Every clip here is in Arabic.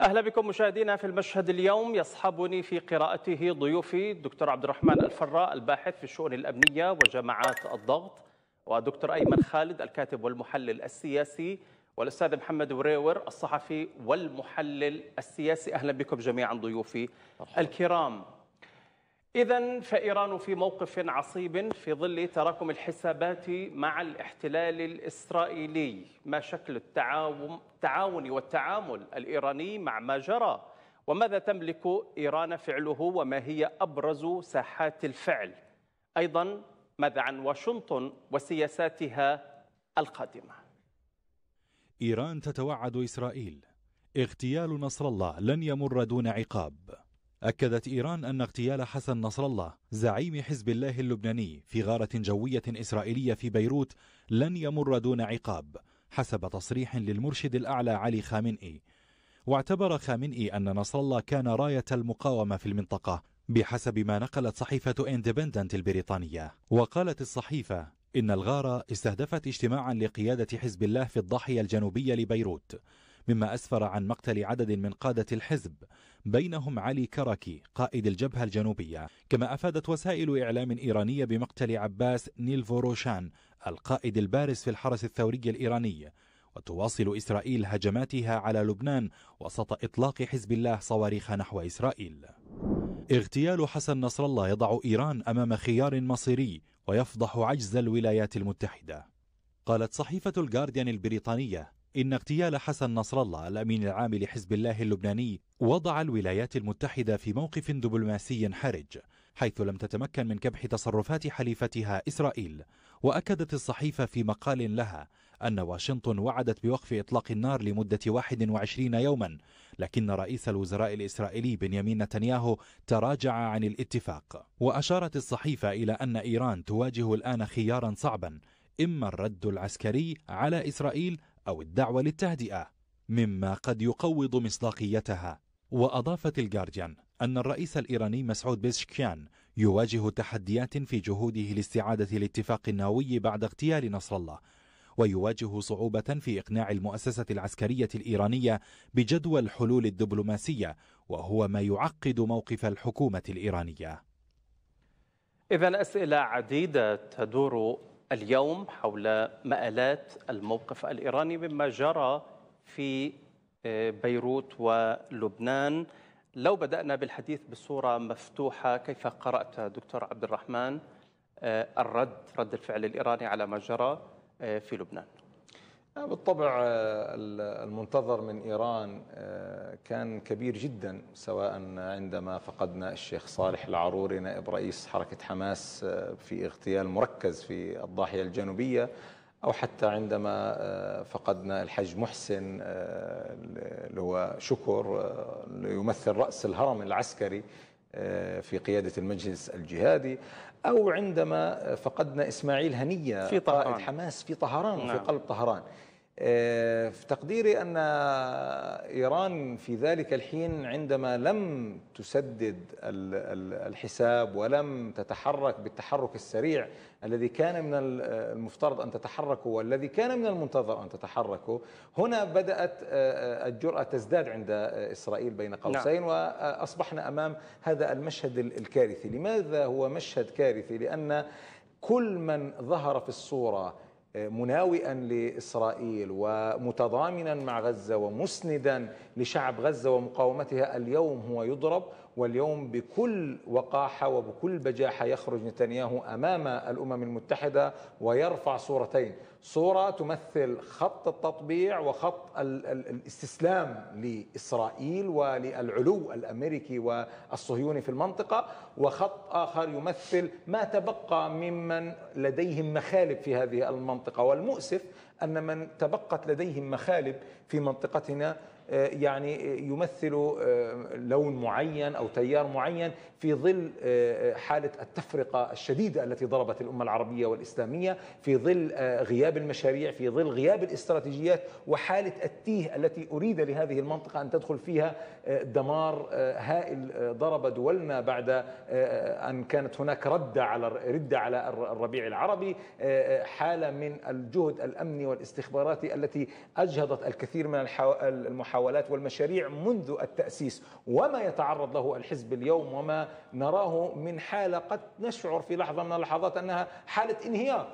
أهلا بكم مشاهدينا في المشهد اليوم. يصحبني في قراءته ضيوفي الدكتور عبد الرحمن الفراء الباحث في الشؤون الأمنية وجماعات الضغط ودكتور أيمن خالد الكاتب والمحلل السياسي والأستاذ محمد وريور الصحفي والمحلل السياسي. أهلا بكم جميعا ضيوفي الكرام. إذا فإيران في موقف عصيب في ظل تراكم الحسابات مع الاحتلال الإسرائيلي ما شكل التعاون والتعامل الإيراني مع ما جرى. وماذا تملك إيران فعله وما هي أبرز ساحات الفعل؟ أيضا ماذا عن واشنطن وسياساتها القادمة؟ إيران تتوعد إسرائيل. اغتيال نصر الله لن يمر دون عقاب. أكدت إيران أن اغتيال حسن نصر الله زعيم حزب الله اللبناني في غارة جوية إسرائيلية في بيروت لن يمر دون عقاب حسب تصريح للمرشد الأعلى علي خامنئي. واعتبر خامنئي أن نصر الله كان راية المقاومة في المنطقة بحسب ما نقلت صحيفة اندبندنت البريطانية. وقالت الصحيفة إن الغارة استهدفت اجتماعا لقيادة حزب الله في الضاحية الجنوبية لبيروت. مما أسفر عن مقتل عدد من قادة الحزب. بينهم علي كركي قائد الجبهة الجنوبية كما أفادت وسائل إعلام إيرانية بمقتل عباس نيلفوروشان القائد البارز في الحرس الثوري الإيراني. وتواصل إسرائيل هجماتها على لبنان وسط إطلاق حزب الله صواريخ نحو إسرائيل. اغتيال حسن نصر الله يضع إيران أمام خيار مصيري ويفضح عجز الولايات المتحدة. قالت صحيفة الجارديان البريطانية إن اغتيال حسن نصر الله الأمين العام لحزب الله اللبناني وضع الولايات المتحدة في موقف دبلوماسي حرج حيث لم تتمكن من كبح تصرفات حليفتها إسرائيل. وأكدت الصحيفة في مقال لها أن واشنطن وعدت بوقف إطلاق النار لمدة 21 يوما لكن رئيس الوزراء الإسرائيلي بنيامين نتنياهو تراجع عن الاتفاق. وأشارت الصحيفة إلى أن إيران تواجه الآن خيارا صعبا إما الرد العسكري على إسرائيل أو الدعوة للتهدئة مما قد يقوض مصداقيتها. وأضافت الجارديان أن الرئيس الإيراني مسعود بيزشكيان يواجه تحديات في جهوده لاستعادة الاتفاق النووي بعد اغتيال نصر الله ويواجه صعوبة في إقناع المؤسسة العسكرية الإيرانية بجدوى الحلول الدبلوماسية وهو ما يعقد موقف الحكومة الإيرانية. إذا أسئلة عديدة تدور اليوم حول مآلات الموقف الإيراني مما جرى في آه، بيروت ولبنان. لو بدأنا بالحديث بصورة مفتوحة كيف قرأت دكتور عبد الرحمن آه، الرد رد الفعل الإيراني على ما جرى آه، في لبنان؟ بالطبع المنتظر من إيران كان كبير جدا سواء عندما فقدنا الشيخ صالح العروري نائب رئيس حركة حماس في اغتيال مركز في الضاحية الجنوبية أو حتى عندما فقدنا الحج محسن اللي هو شكر يمثل رأس الهرم العسكري في قيادة المجلس الجهادي. أو عندما فقدنا إسماعيل هنية في طهران قائد حماس في طهران نعم. في قلب طهران في تقديري أن إيران في ذلك الحين عندما لم تسدد الحساب ولم تتحرك بالتحرك السريع الذي كان من المفترض أن تتحركوا والذي كان من المنتظر أن تتحركوا هنا بدأت آه، الجرأة تزداد عند إسرائيل بين قوسين نعم. وأصبحنا أمام هذا المشهد الكارثي لماذا هو مشهد كارثي لأن كل من ظهر في الصورة مناوئا لإسرائيل ومتضامنا مع غزة ومسندا لشعب غزة ومقاومتها اليوم هو يضرب واليوم بكل وقاحة وبكل بجاحة يخرج نتنياهو أمام الأمم المتحدة ويرفع صورتين. صورة تمثل خط التطبيع وخط الاستسلام لإسرائيل وللعلو الأمريكي والصهيوني في المنطقة وخط آخر يمثل ما تبقى ممن لديهم مخالب في هذه المنطقة. والمؤسف أن من تبقت لديهم مخالب في منطقتنا يعني يمثل آه، لون معين أو تيار معين في ظل آه، حالة التفرقة الشديدة التي ضربت الأمة العربية والإسلامية في ظل غياب المشاريع في ظل غياب الاستراتيجيات وحالة التيه التي أريد لهذه المنطقة أن تدخل فيها دمار هائل ضرب دولنا بعد أن كانت هناك ردة على ردة على الربيع العربي حالة من الجهد الأمني والاستخباراتي التي أجهضت الكثير من المحاولات والمشاريع منذ التأسيس وما يتعرض له الحزب اليوم وما نراه من حالة قد نشعر في لحظة من اللحظات أنها حالة انهيار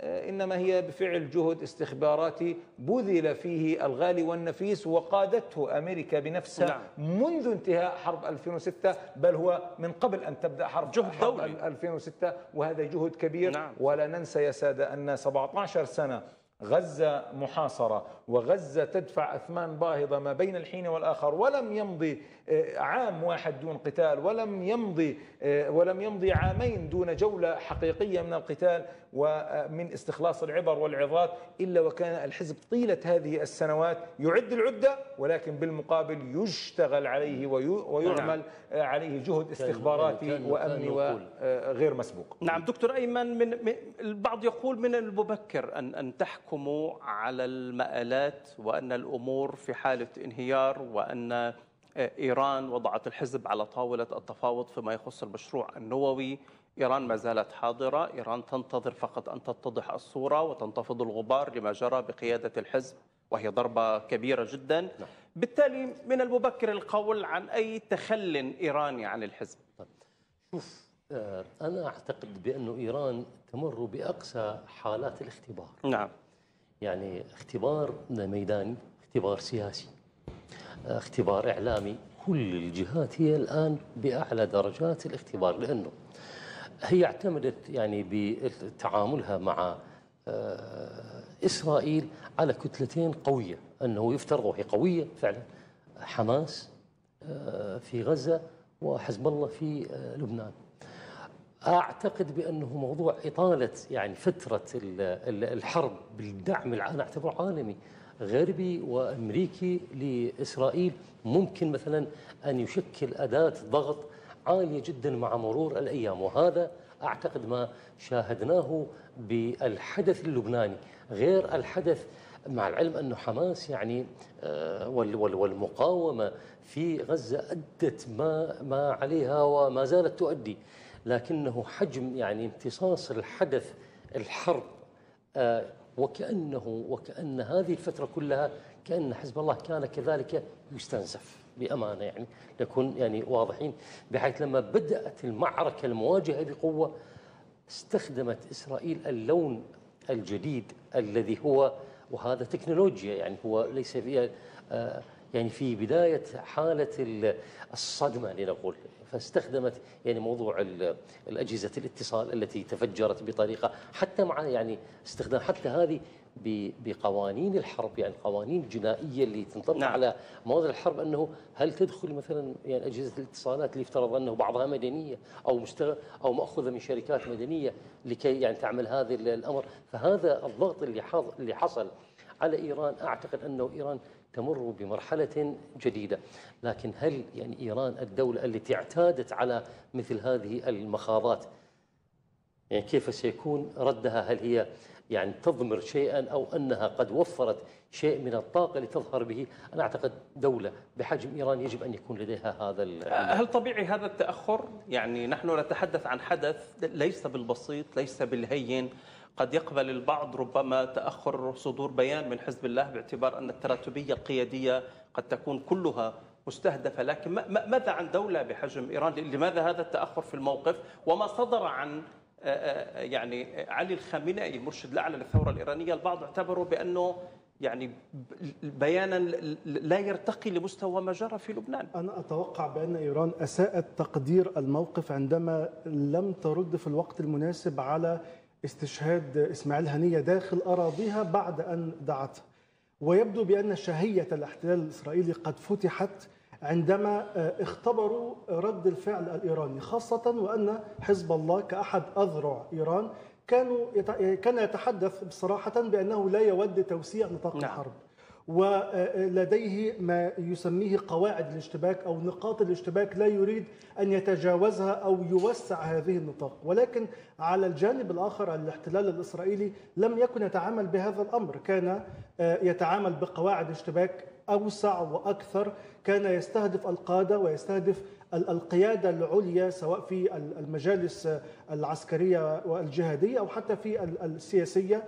آه، إنما هي بفعل جهد استخباراتي بذل فيه الغالي والنفيس وقادته أمريكا بنفسها نعم. منذ انتهاء حرب 2006 بل هو من قبل أن تبدأ حرب, جهد حرب دولي. 2006 وهذا جهد كبير نعم. ولا ننسى يا سادة أن 17 سنة غزة محاصرة وغزة تدفع أثمان باهظة ما بين الحين والآخر ولم يمضي آه، عام واحد دون قتال ولم يمضي آه، ولم يمضي عامين دون جولة حقيقية من القتال ومن استخلاص العبر والعظات إلا وكان الحزب طيلة هذه السنوات يعد العدة ولكن بالمقابل يشتغل عليه ويعمل نعم. عليه جهد استخباراتي وأمني وغير مسبوق نعم دكتور أيمن من البعض يقول من المبكر أن أن تحكموا على المآلات وأن الأمور في حالة انهيار وأن إيران وضعت الحزب على طاولة التفاوض فيما يخص المشروع النووي إيران ما زالت حاضرة. إيران تنتظر فقط أن تتضح الصورة وتنتفض الغبار لما جرى بقيادة الحزب وهي ضربة كبيرة جدا. نعم. بالتالي من المبكر القول عن أي تخل إيراني عن الحزب. طيب. شوف آه، أنا أعتقد بأن إيران تمر بأقصى حالات الاختبار. نعم. يعني اختبار ميداني اختبار سياسي اختبار إعلامي. كل الجهات هي الآن بأعلى درجات الاختبار لأنه هي اعتمدت يعني بتعاملها مع آه، إسرائيل على كتلتين قوية أنه يفترض وهي قوية فعلا حماس آه، في غزة وحزب الله في آه، لبنان. أعتقد بأنه موضوع إطالة يعني فترة الحرب بالدعم أنا أعتبره عالمي غربي وأمريكي لإسرائيل ممكن مثلا أن يشكل أداة ضغط عالية جدا مع مرور الأيام وهذا أعتقد ما شاهدناه بالحدث اللبناني. غير الحدث مع العلم أنه حماس يعني آه، والمقاومة في غزة أدت ما, ما عليها وما زالت تؤدي. لكنه حجم يعني امتصاص الحدث الحرب آه، وكأنه وكأن هذه الفترة كلها كأن حزب الله كان كذلك يستنزف. بأمانة يعني نكون يعني واضحين بحيث لما بدأت المعركة المواجهة بقوة استخدمت إسرائيل اللون الجديد الذي هو وهذا تكنولوجيا يعني هو ليس فيها آه، يعني في بداية حالة الصدمة لنقول فاستخدمت يعني موضوع الأجهزة الاتصال التي تفجرت بطريقة حتى مع يعني استخدام حتى هذه بقوانين الحرب يعني القوانين الجنائيه اللي تنطبق نعم. على مواد الحرب أنه هل تدخل مثلا يعني أجهزة الاتصالات اللي يفترض أنه بعضها مدنية أو مشتغل أو مأخوذة من شركات مدنية لكي يعني تعمل هذا الأمر. فهذا الضغط اللي اللي حصل على إيران أعتقد أنه إيران تمر بمرحلة جديدة. لكن هل يعني إيران الدولة التي اعتادت على مثل هذه المخاضات يعني كيف سيكون ردها؟ هل هي يعني تضمر شيئا أو أنها قد وفرت شيء من الطاقة لتظهر به. أنا أعتقد دولة بحجم إيران يجب أن يكون لديها هذا هل طبيعي هذا التأخر؟ يعني نحن نتحدث عن حدث ليس بالبسيط ليس بالهين. قد يقبل البعض ربما تأخر صدور بيان من حزب الله باعتبار أن التراتبية القيادية قد تكون كلها مستهدفة. لكن ماذا عن دولة بحجم إيران؟ لماذا هذا التأخر في الموقف؟ وما صدر عن يعني علي الخامنئي المرشد الاعلى للثورة الإيرانية البعض اعتبروا بأنه يعني بيانا لا يرتقي لمستوى ما جرى في لبنان. أنا أتوقع بأن إيران أساءت تقدير الموقف عندما لم ترد في الوقت المناسب على استشهاد إسماعيل هنية داخل أراضيها بعد أن دعته. ويبدو بأن شهية الاحتلال الإسرائيلي قد فتحت عندما آه، اختبروا رد الفعل الإيراني خاصة وأن حزب الله كأحد أذرع إيران كانوا كان يتحدث بصراحة بأنه لا يود توسيع نطاق نعم. الحرب. ولديه ما يسميه قواعد الاشتباك أو نقاط الاشتباك لا يريد أن يتجاوزها أو يوسع هذه النطاق. ولكن على الجانب الآخر الاحتلال الإسرائيلي لم يكن يتعامل بهذا الأمر. كان آه، يتعامل بقواعد اشتباك أوسع وأكثر كان يستهدف القادة ويستهدف القيادة العليا سواء في المجالس العسكرية والجهادية أو حتى في السياسية.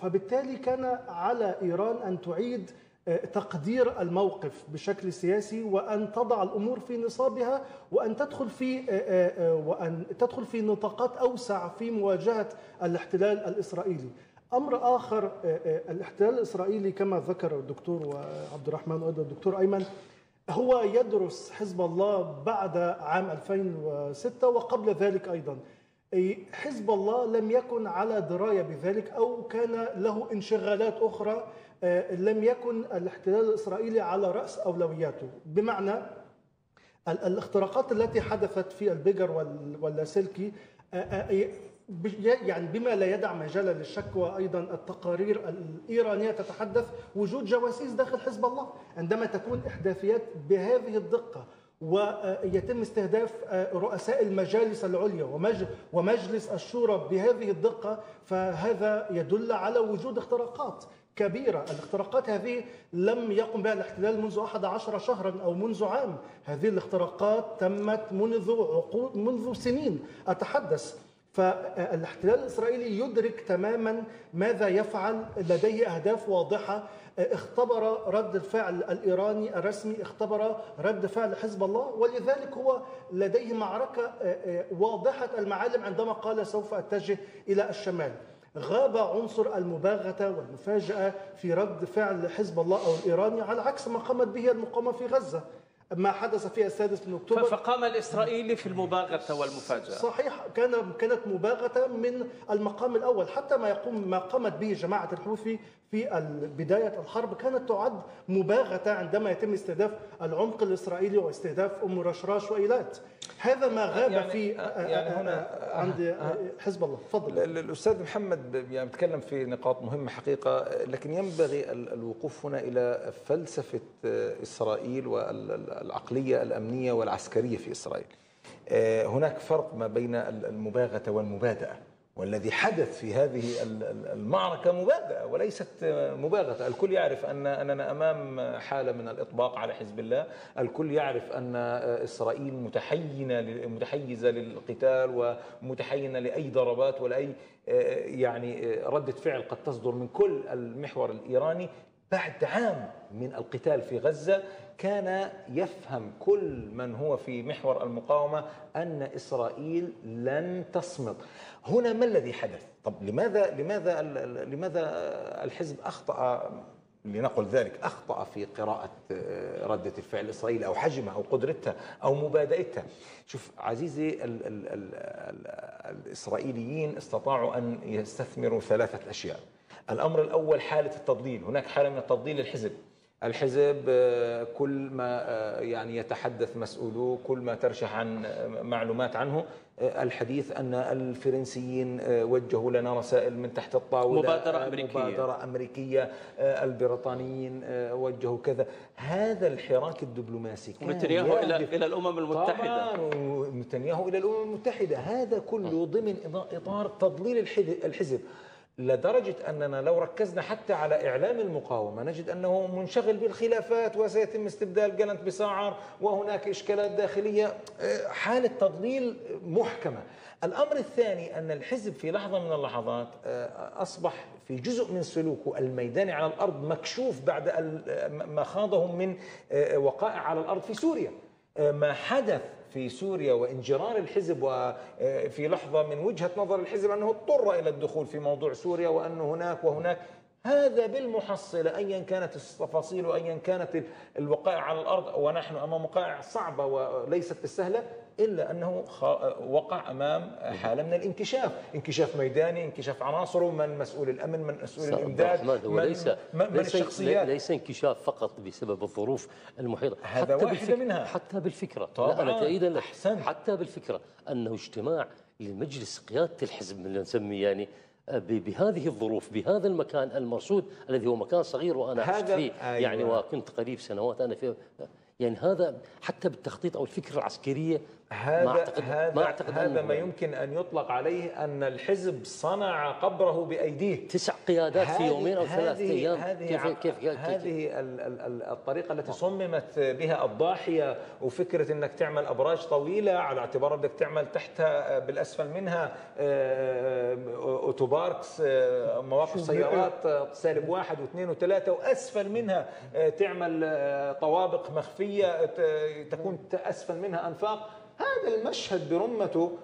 فبالتالي كان على إيران أن تعيد آه، تقدير الموقف بشكل سياسي وأن تضع الأمور في نصابها وأن تدخل في آه، آه، وأن تدخل في نطاقات أوسع في مواجهة الاحتلال الإسرائيلي. أمر آخر آه، آه، الاحتلال الإسرائيلي كما ذكر الدكتور عبد الرحمن وأيضا الدكتور أيمن هو يدرس حزب الله بعد عام 2006 وقبل ذلك أيضا. أي حزب الله لم يكن على دراية بذلك أو كان له انشغالات أخرى آه، لم يكن الاحتلال الإسرائيلي على رأس أولوياته. بمعنى ال- الاختراقات التي حدثت في البيجر وال- واللاسلكي يعني بما لا يدع مجالا للشك وأيضا التقارير الإيرانية تتحدث وجود جواسيس داخل حزب الله. عندما تكون إحداثيات بهذه الدقة ويتم استهداف رؤساء المجالس العليا ومج- ومجلس الشورى بهذه الدقة فهذا يدل على وجود اختراقات كبيرة. الاختراقات هذه لم يقم بها الاحتلال منذ 11 شهرا أو منذ عام. هذه الاختراقات تمت منذ عقود منذ سنين. أتحدث فالاحتلال الإسرائيلي يدرك تماما ماذا يفعل لديه أهداف واضحة. اختبر رد الفعل الإيراني الرسمي اختبر رد فعل حزب الله ولذلك هو لديه معركة واضحة المعالم عندما قال سوف أتجه إلى الشمال. غاب عنصر المباغتة والمفاجأة في رد فعل حزب الله أو الإيراني على عكس ما قامت به المقاومة في غزة. ما حدث في السادس من أكتوبر. فقام الإسرائيلي في المباغتة والمفاجأة. صحيح كان كانت مباغتة من المقام الأول. حتى ما يقوم ما قامت به جماعة الحوثي في بداية الحرب كانت تعد مباغتة عندما يتم استهداف العمق الإسرائيلي واستهداف أم رشراش وإيلات. هذا ما غاب يعني- في يعني هنا- عند حزب الله تفضل ال- الأستاذ محمد يعني بيتكلم في نقاط مهمة حقيقة لكن ينبغي ال- الوقوف هنا إلى فلسفة إسرائيل والعقليه الأمنية والعسكرية في إسرائيل. آه، هناك فرق ما بين ال- المباغتة والمبادئة والذي حدث في هذه ال- ال- المعركة مبادئه وليست مباغته، الكل يعرف أن أننا أمام حالة من الإطباق على حزب الله، الكل يعرف أن إسرائيل متحينة لل- متحيزة للقتال ومتحينة لأي ضربات ولأي آه، يعني ردة فعل قد تصدر من كل المحور الإيراني. بعد عام من القتال في غزة كان يفهم كل من هو في محور المقاومة أن إسرائيل لن تصمد. هنا ما الذي حدث؟ طب لماذا لماذا لماذا الحزب أخطأ لنقل ذلك أخطأ في قراءة آه، ردة الفعل الاسرائيلي أو حجمها أو قدرتها أو مبادئتها. شوف عزيزي ال ال ال ال الإسرائيليين استطاعوا أن يستثمروا ثلاثة أشياء. الأمر الأول حالة التضليل، هناك حالة من التضليل للحزب. الحزب آه، كل ما آه، يعني يتحدث مسؤولوه كل ما ترشح عن آه، معلومات عنه. الحديث أن الفرنسيين وجهوا لنا رسائل من تحت الطاولة. مبادرة أمريكية. مبادرة أمريكية. آه، البريطانيين وجهوا كذا. هذا الحراك الدبلوماسي كان نتنياهو إلى إلى الأمم المتحدة. طبعا ونتنياهو إلى الأمم المتحدة. هذا كله ضمن إطار تضليل الحزب. لدرجة أننا لو ركزنا حتى على إعلام المقاومة نجد أنه منشغل بالخلافات وسيتم استبدال جلنت بساعر وهناك إشكالات داخلية آه، حالة تضليل محكمة. الأمر الثاني أن الحزب في لحظة من اللحظات آه، أصبح في جزء من سلوكه الميداني على الأرض مكشوف بعد ال- ما خاضه من آه، وقائع على الأرض في سوريا. ما حدث في سوريا وانجرار الحزب وفي لحظة من وجهة نظر الحزب أنه اضطر إلى الدخول في موضوع سوريا وأن هناك وهناك. هذا بالمحصلة أيا كانت التفاصيل وأيا كانت الوقائع على الأرض ونحن أمام وقائع صعبة وليست بالسهلة إلا أنه وقع أمام حالة من الانكشاف انكشاف ميداني انكشاف عناصره من مسؤول الأمن من مسؤول الإمداد من, ليس من, من ليس الشخصيات ليس انكشاف فقط بسبب الظروف المحيطة هذا حتى واحدة بالفكرة منها. حتى بالفكرة طبعاً. لا أنا تأييدا لك أحسنت. حتى بالفكرة أنه اجتماع لمجلس قيادة الحزب اللي نسميه يعني آه، بهذه الظروف بهذا المكان المرصود الذي هو مكان صغير وأنا عشت فيه أيوة. يعني وكنت قريب سنوات أنا فيه يعني هذا حتى بالتخطيط أو الفكرة العسكرية هذا أعتقد- هذا ما أعتقد هذا ما. يمكن أن يطلق عليه أن الحزب صنع قبره بأيديه. تسع قيادات في يومين أو ثلاث أيام. هذه كيف كيف كيف هذه ال- ال- ال- الطريقة التي صممت بها الضاحية وفكرة إنك تعمل أبراج طويلة على اعتبار بدك تعمل تحتها بالأسفل منها آه، أوتوباركس آه، مواقف سيارات آه، سالب واحد واثنين وثلاثة وأسفل منها آه، تعمل آه، طوابق مخفية ت- تكون أسفل منها أنفاق. هذا المشهد برمته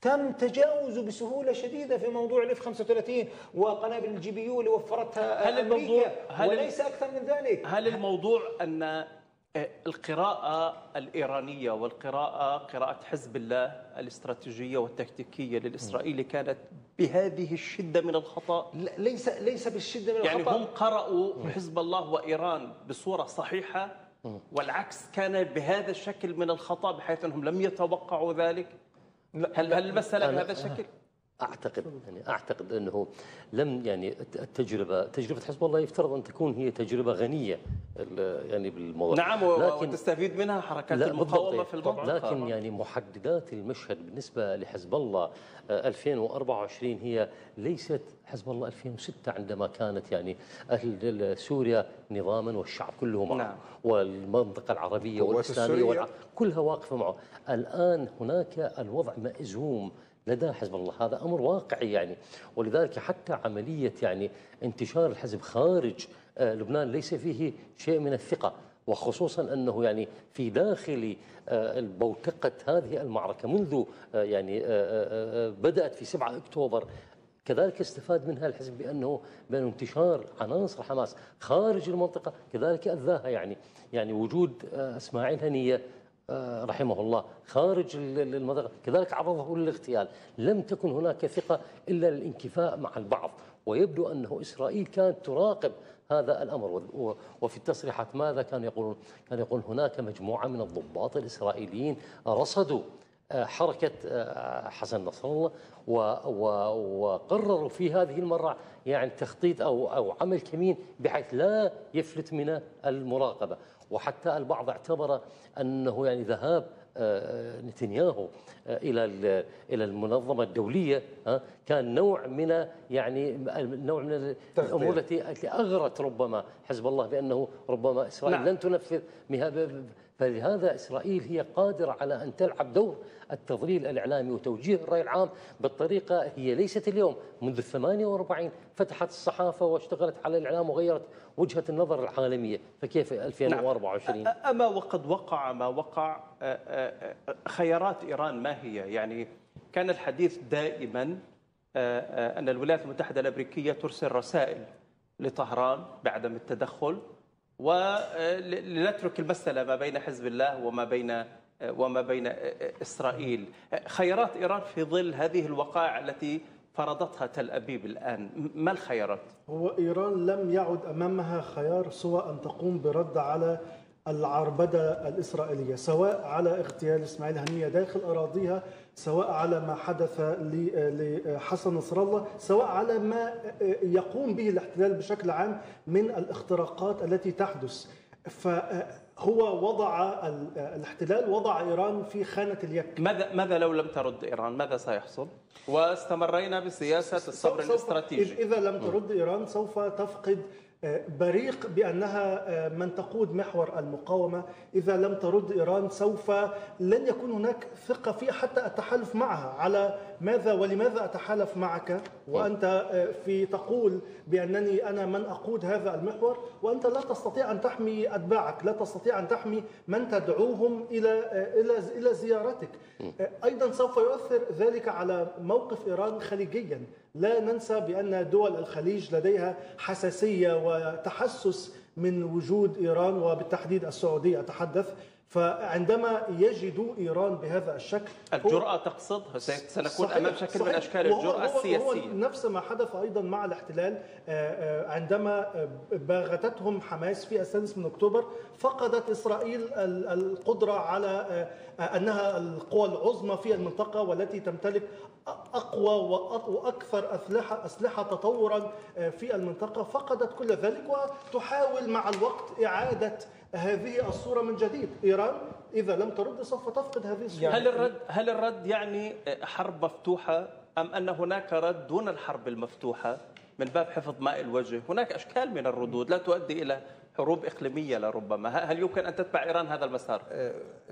تم تجاوزه بسهولة شديدة في موضوع ال F 35 وقنابل ال GBU اللي وفرتها هل الموضوع- هل وليس أكثر من ذلك. هل الموضوع أن آه، القراءة الإيرانية والقراءة قراءة حزب الله الاستراتيجية والتكتيكية للإسرائيلي كانت بهذه الشدة من الخطأ؟ ليس ليس بالشدة من يعني الخطأ. هم قرأوا حزب الله وإيران بصورة صحيحة؟ والعكس كان بهذا الشكل من الخطأ بحيث أنهم لم يتوقعوا ذلك؟ هل هل أنا- بهذا الشكل؟ أعتقد يعني أعتقد أنه لم يعني الت- التجربة تجربة حزب الله يفترض أن تكون هي تجربة غنية ال- يعني بالموضوع نعم و- لكن وتستفيد منها حركات بالضبط. في المنطقة. لكن يعني محددات المشهد بالنسبة لحزب الله آه، 2024 هي ليست حزب الله 2006 عندما كانت يعني أهل سوريا نظاما والشعب كله معه. نعم. والمنطقة العربية والإسلامية. كلها واقفة معه. الآن هناك الوضع مأزوم. لدى حزب الله. هذا أمر واقعي يعني. ولذلك حتى عملية يعني انتشار الحزب خارج آه، لبنان ليس فيه شيء من الثقة. وخصوصا أنه يعني في داخل آه، بوتقه هذه المعركة منذ آه، يعني آه، آه، آه، بدأت في 7 أكتوبر كذلك استفاد منها الحزب بأنه بانه انتشار عناصر حماس خارج المنطقة كذلك أذاها يعني. يعني وجود آه، أسماعيل هنية آه، رحمه الله. خارج ال- ال- المنطقة كذلك عرضه للاغتيال. لم تكن هناك ثقة إلا الانكفاء مع البعض. ويبدو أنه إسرائيل كانت تراقب هذا و- وفي التصريحات ماذا كانوا يقولون؟ كانوا يقولون هناك مجموعة من الضباط الإسرائيليين رصدوا آه، حركة آه، حسن نصر الله وقرروا في هذه المرة يعني تخطيط أو أو عمل كمين بحيث لا يفلت من المراقبة. وحتى البعض اعتبر أنه يعني ذهاب آه، نتنياهو آه، إلى ال- إلى المنظمة الدولية ها، كان نوع من يعني نوع من الأمور التي أغرت ربما حزب الله بأنه ربما إسرائيل نعم. لن تنفذ فلهذا إسرائيل هي قادرة على أن تلعب دور التضليل الإعلامي وتوجيه الرأي العام بالطريقة هي ليست اليوم منذ 48 فتحت الصحافة واشتغلت على الإعلام وغيرت وجهة النظر العالمية. فكيف 2024 نعم. أما وقد وقع ما وقع آه، آه، آه، خيارات إيران ما هي؟ يعني كان الحديث دائما أن الولايات المتحدة الأمريكية ترسل رسائل لطهران بعدم التدخل. ولنترك المسألة ما بين حزب الله وما بين آه، وما بين آه، آه، إسرائيل آه، خيارات إيران في ظل هذه الوقائع التي فرضتها تل أبيب الآن ما الخيارات؟ هو إيران لم يعد أمامها خيار سوى أن تقوم برد على العربدة الإسرائيلية سواء على اغتيال إسماعيل هنية داخل أراضيها سواء على ما حدث ل- لحسن نصر الله سواء على ما يقوم به الاحتلال بشكل عام من الاختراقات التي تحدث فهو وضع ال- الاحتلال وضع إيران في خانة اليك ماذا ماذا لو لم ترد إيران؟ ماذا سيحصل؟ واستمرينا بسياسة الصبر الاستراتيجي. إذا لم ترد إيران سوف تفقد آه، بريق بأنها آه، من تقود محور المقاومة. إذا لم ترد إيران سوف لن يكون هناك ثقة في حتى التحالف معها على ماذا ولماذا أتحالف معك؟ وأنت آه، في تقول بأنني أنا من أقود هذا المحور وأنت لا تستطيع أن تحمي أتباعك لا تستطيع أن تحمي من تدعوهم إلى آه، إلى إلى زيارتك. آه، أيضا سوف يؤثر ذلك على موقف إيران خليجيا. لا ننسى بأن دول الخليج لديها حساسية وتحسس من وجود إيران وبالتحديد السعودية. أتحدث فعندما يجدوا إيران بهذا الشكل الجرأة تقصد سنكون صحيح، أمام شكل من صحيح. أشكال وهو- الجرأة هو-. نفس ما حدث أيضا مع الاحتلال آه، آه، عندما آه، باغتتهم حماس في السادس من أكتوبر فقدت إسرائيل ال- القدرة على أنها القوى العظمى في المنطقة والتي تمتلك أقوى وأكثر اسلحه أسلحة تطورا في المنطقة فقدت كل ذلك وتحاول مع الوقت إعادة هذه الصورة من جديد إيران إذا لم ترد سوف تفقد هذه الصورة هل الرد هل الرد يعني حرب مفتوحة أم أن هناك رد دون الحرب المفتوحة من باب حفظ ماء الوجه؟ هناك أشكال من الردود لا تؤدي إلى حروب إقليمية لربما، هل يمكن أن تتبع إيران هذا المسار؟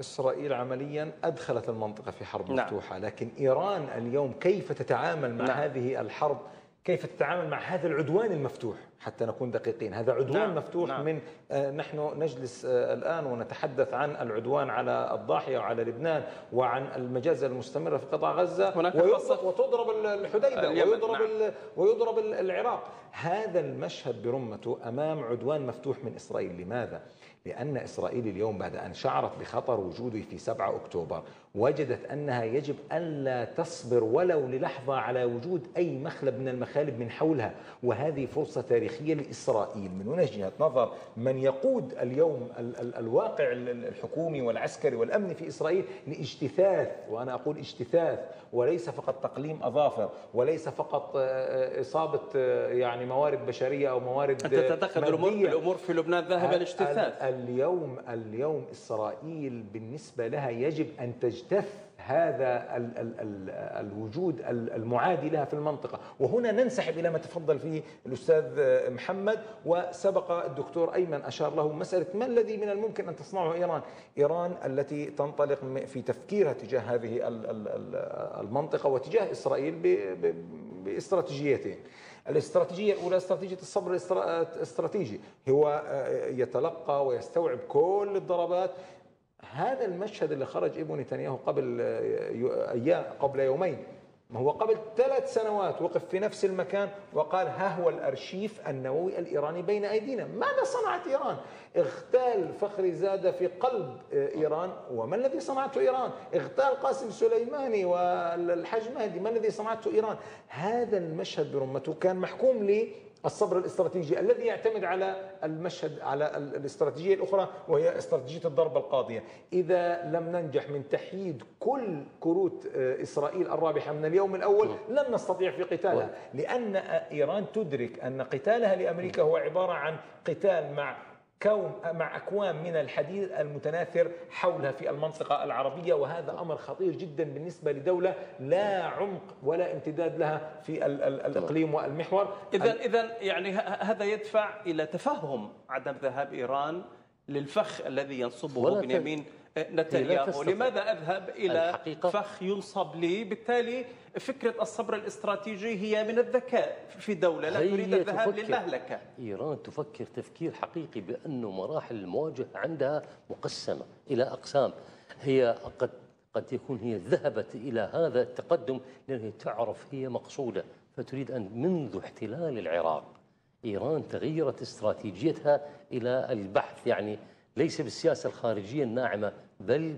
إسرائيل عمليا أدخلت المنطقة في حرب نعم. مفتوحة لكن إيران اليوم كيف تتعامل مع نعم. هذه الحرب كيف تتعامل مع هذا العدوان المفتوح حتى نكون دقيقين هذا عدوان نعم. مفتوح نعم. من آه، نحن نجلس آه، الآن ونتحدث عن العدوان على الضاحية وعلى لبنان وعن المجازر المستمرة في قطاع غزة وتضرب الحديدة ويضرب نعم. ويضرب ال- العراق هذا المشهد برمته أمام عدوان مفتوح من إسرائيل لماذا؟ لأن إسرائيل اليوم بعد أن شعرت بخطر وجوده في 7 أكتوبر وجدت أنها يجب ألا تصبر ولو للحظة على وجود أي مخلب من المخالب من حولها. وهذه فرصة تاريخية لإسرائيل. من وجهة نظر من يقود اليوم ال- ال- الواقع ال- ال- الحكومي والعسكري والأمني في إسرائيل لاجتثاث وأنا أقول اجتثاث وليس فقط تقليم أظافر وليس فقط آه، آه، إصابة آه، يعني موارد بشرية أو موارد أنت تعتقد. الأمور في لبنان ذاهبه ال- الاجتثاث. اليوم اليوم إسرائيل بالنسبة لها يجب أن تجتث هذا ال ال ال الوجود ال- المعادي لها في المنطقة، وهنا ننسحب إلى ما تفضل فيه الأستاذ محمد وسبق الدكتور أيمن أشار له مسألة ما الذي من الممكن أن تصنعه إيران؟ إيران التي تنطلق في تفكيرها تجاه هذه ال- ال- ال- المنطقة وتجاه إسرائيل بإستراتيجيتين. الاستراتيجية الأولى استراتيجية الصبر الاسترا- الاستراتيجي هو آه، يتلقى ويستوعب كل الضربات. هذا المشهد اللي خرج ابن نتنياهو قبل آه، أيام قبل يومين. ما هو قبل ثلاث سنوات وقف في نفس المكان وقال ها هو الأرشيف النووي الإيراني بين أيدينا ماذا صنعت إيران؟ اغتال فخري زادة في قلب آه، إيران وما الذي صنعته إيران؟ اغتال قاسم سليماني والحاج مهدي ما الذي صنعته إيران؟ هذا المشهد برمته كان محكوم لي الصبر الاستراتيجي الذي يعتمد على المشهد على ال- الاستراتيجية الأخرى وهي استراتيجية الضربه القاضية، إذا لم ننجح من تحييد كل كروت آه، إسرائيل الرابحة من اليوم الأول لن نستطيع في قتالها، لأن إيران تدرك أن قتالها لأمريكا هو عبارة عن قتال مع كوم مع اكوام من الحديد المتناثر حولها في المنطقة العربية وهذا أمر خطير جدا بالنسبة لدولة لا عمق ولا امتداد لها في ال- ال- الإقليم والمحور. اذا اذا يعني هذا يدفع إلى تفهم عدم ذهاب إيران للفخ الذي ينصبه بنيامين نتنياهو. لماذا أذهب إلى الحقيقة- فخ ينصب لي بالتالي فكرة الصبر الاستراتيجي هي من الذكاء في دولة لا تريد الذهاب تفكر. للمهلكة إيران تفكر تفكير حقيقي بأنه مراحل المواجهة عندها مقسمة إلى أقسام هي قد قد يكون هي ذهبت إلى هذا التقدم لأنها تعرف هي مقصودة فتريد أن منذ احتلال العراق إيران تغيرت استراتيجيتها إلى البحث يعني ليس بالسياسة الخارجية الناعمة بل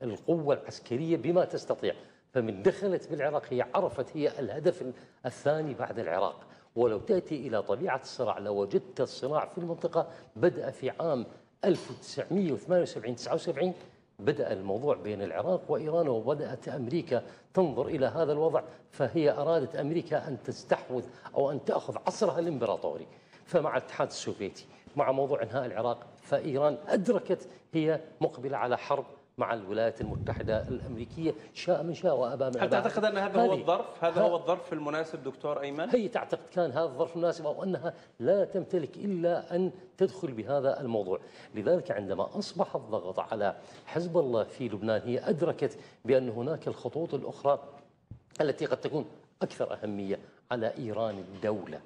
بالقوة العسكرية بما تستطيع. فمن دخلت بالعراق هي عرفت هي الهدف الثاني بعد العراق. ولو تأتي إلى طبيعة الصراع لو وجدت الصراع في المنطقة بدأ في عام 1978 79 بدأ الموضوع بين العراق وإيران وبدأت أمريكا تنظر إلى هذا الوضع. فهي أرادت أمريكا أن تستحوذ أو أن تأخذ عصرها الإمبراطوري. فمع الاتحاد السوفيتي مع موضوع انهاء العراق فإيران أدركت هي مقبلة على حرب مع الولايات المتحدة الأمريكية شاء من شاء وأبى من هل أبى. تعتقد أن هذا هو الظرف؟ هذا هو الظرف المناسب دكتور أيمن؟ هي تعتقد كان هذا الظرف مناسب أو أنها لا تمتلك إلا أن تدخل بهذا الموضوع. لذلك عندما أصبح الضغط على حزب الله في لبنان هي أدركت بأن هناك الخطوط الأخرى التي قد تكون أكثر أهمية على إيران الدولة.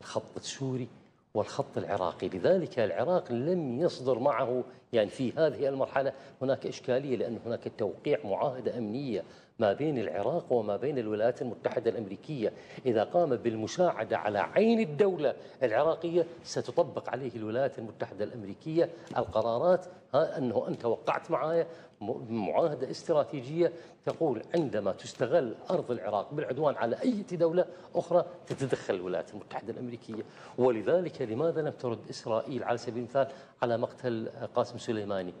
الخط السوري والخط العراقي. لذلك العراق لم يصدر معه يعني في هذه المرحلة هناك إشكالية لأن هناك توقيع معاهدة أمنية ما بين العراق وما بين الولايات المتحدة الأمريكية. إذا قام بالمساعدة على عين الدولة العراقية ستطبق عليه الولايات المتحدة الأمريكية القرارات. ها أنه أنت وقعت معايا معاهدة استراتيجية. تقول عندما تستغل أرض العراق بالعدوان على أي دولة أخرى تتدخل الولايات المتحدة الأمريكية. ولذلك لماذا لم ترد إسرائيل على سبيل المثال على مقتل قاسم سليماني؟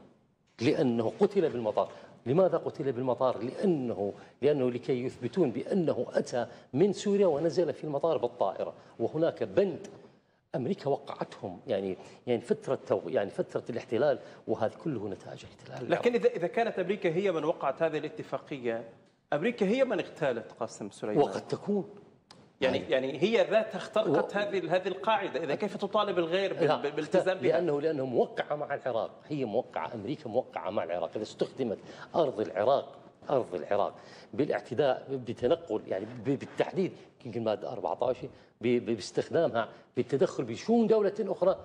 لأنه قتل بالمطار. لماذا قتل بالمطار؟ لأنه لأنه لكي يثبتون بأنه أتى من سوريا ونزل في المطار بالطائرة. وهناك بند أمريكا وقعتهم. يعني يعني فترة تو يعني فترة الاحتلال وهذه كله نتائج احتلال لكن اذا إذا كانت أمريكا هي من وقعت هذه الاتفاقية أمريكا هي من اغتالت قاسم سليمان. وقد تكون. يعني يعني هي ذاتها اخترقت و... هذه هذه القاعدة. إذا كيف تطالب الغير بالالتزام بها؟ لأنه لأنه موقعة مع العراق. هي موقعة أمريكا موقعة مع العراق. إذا استخدمت أرض العراق أرض العراق بالاعتداء بتنقل يعني بالتحديد يمكن ماده 14 باستخدامها بالتدخل بشؤون دولة أخرى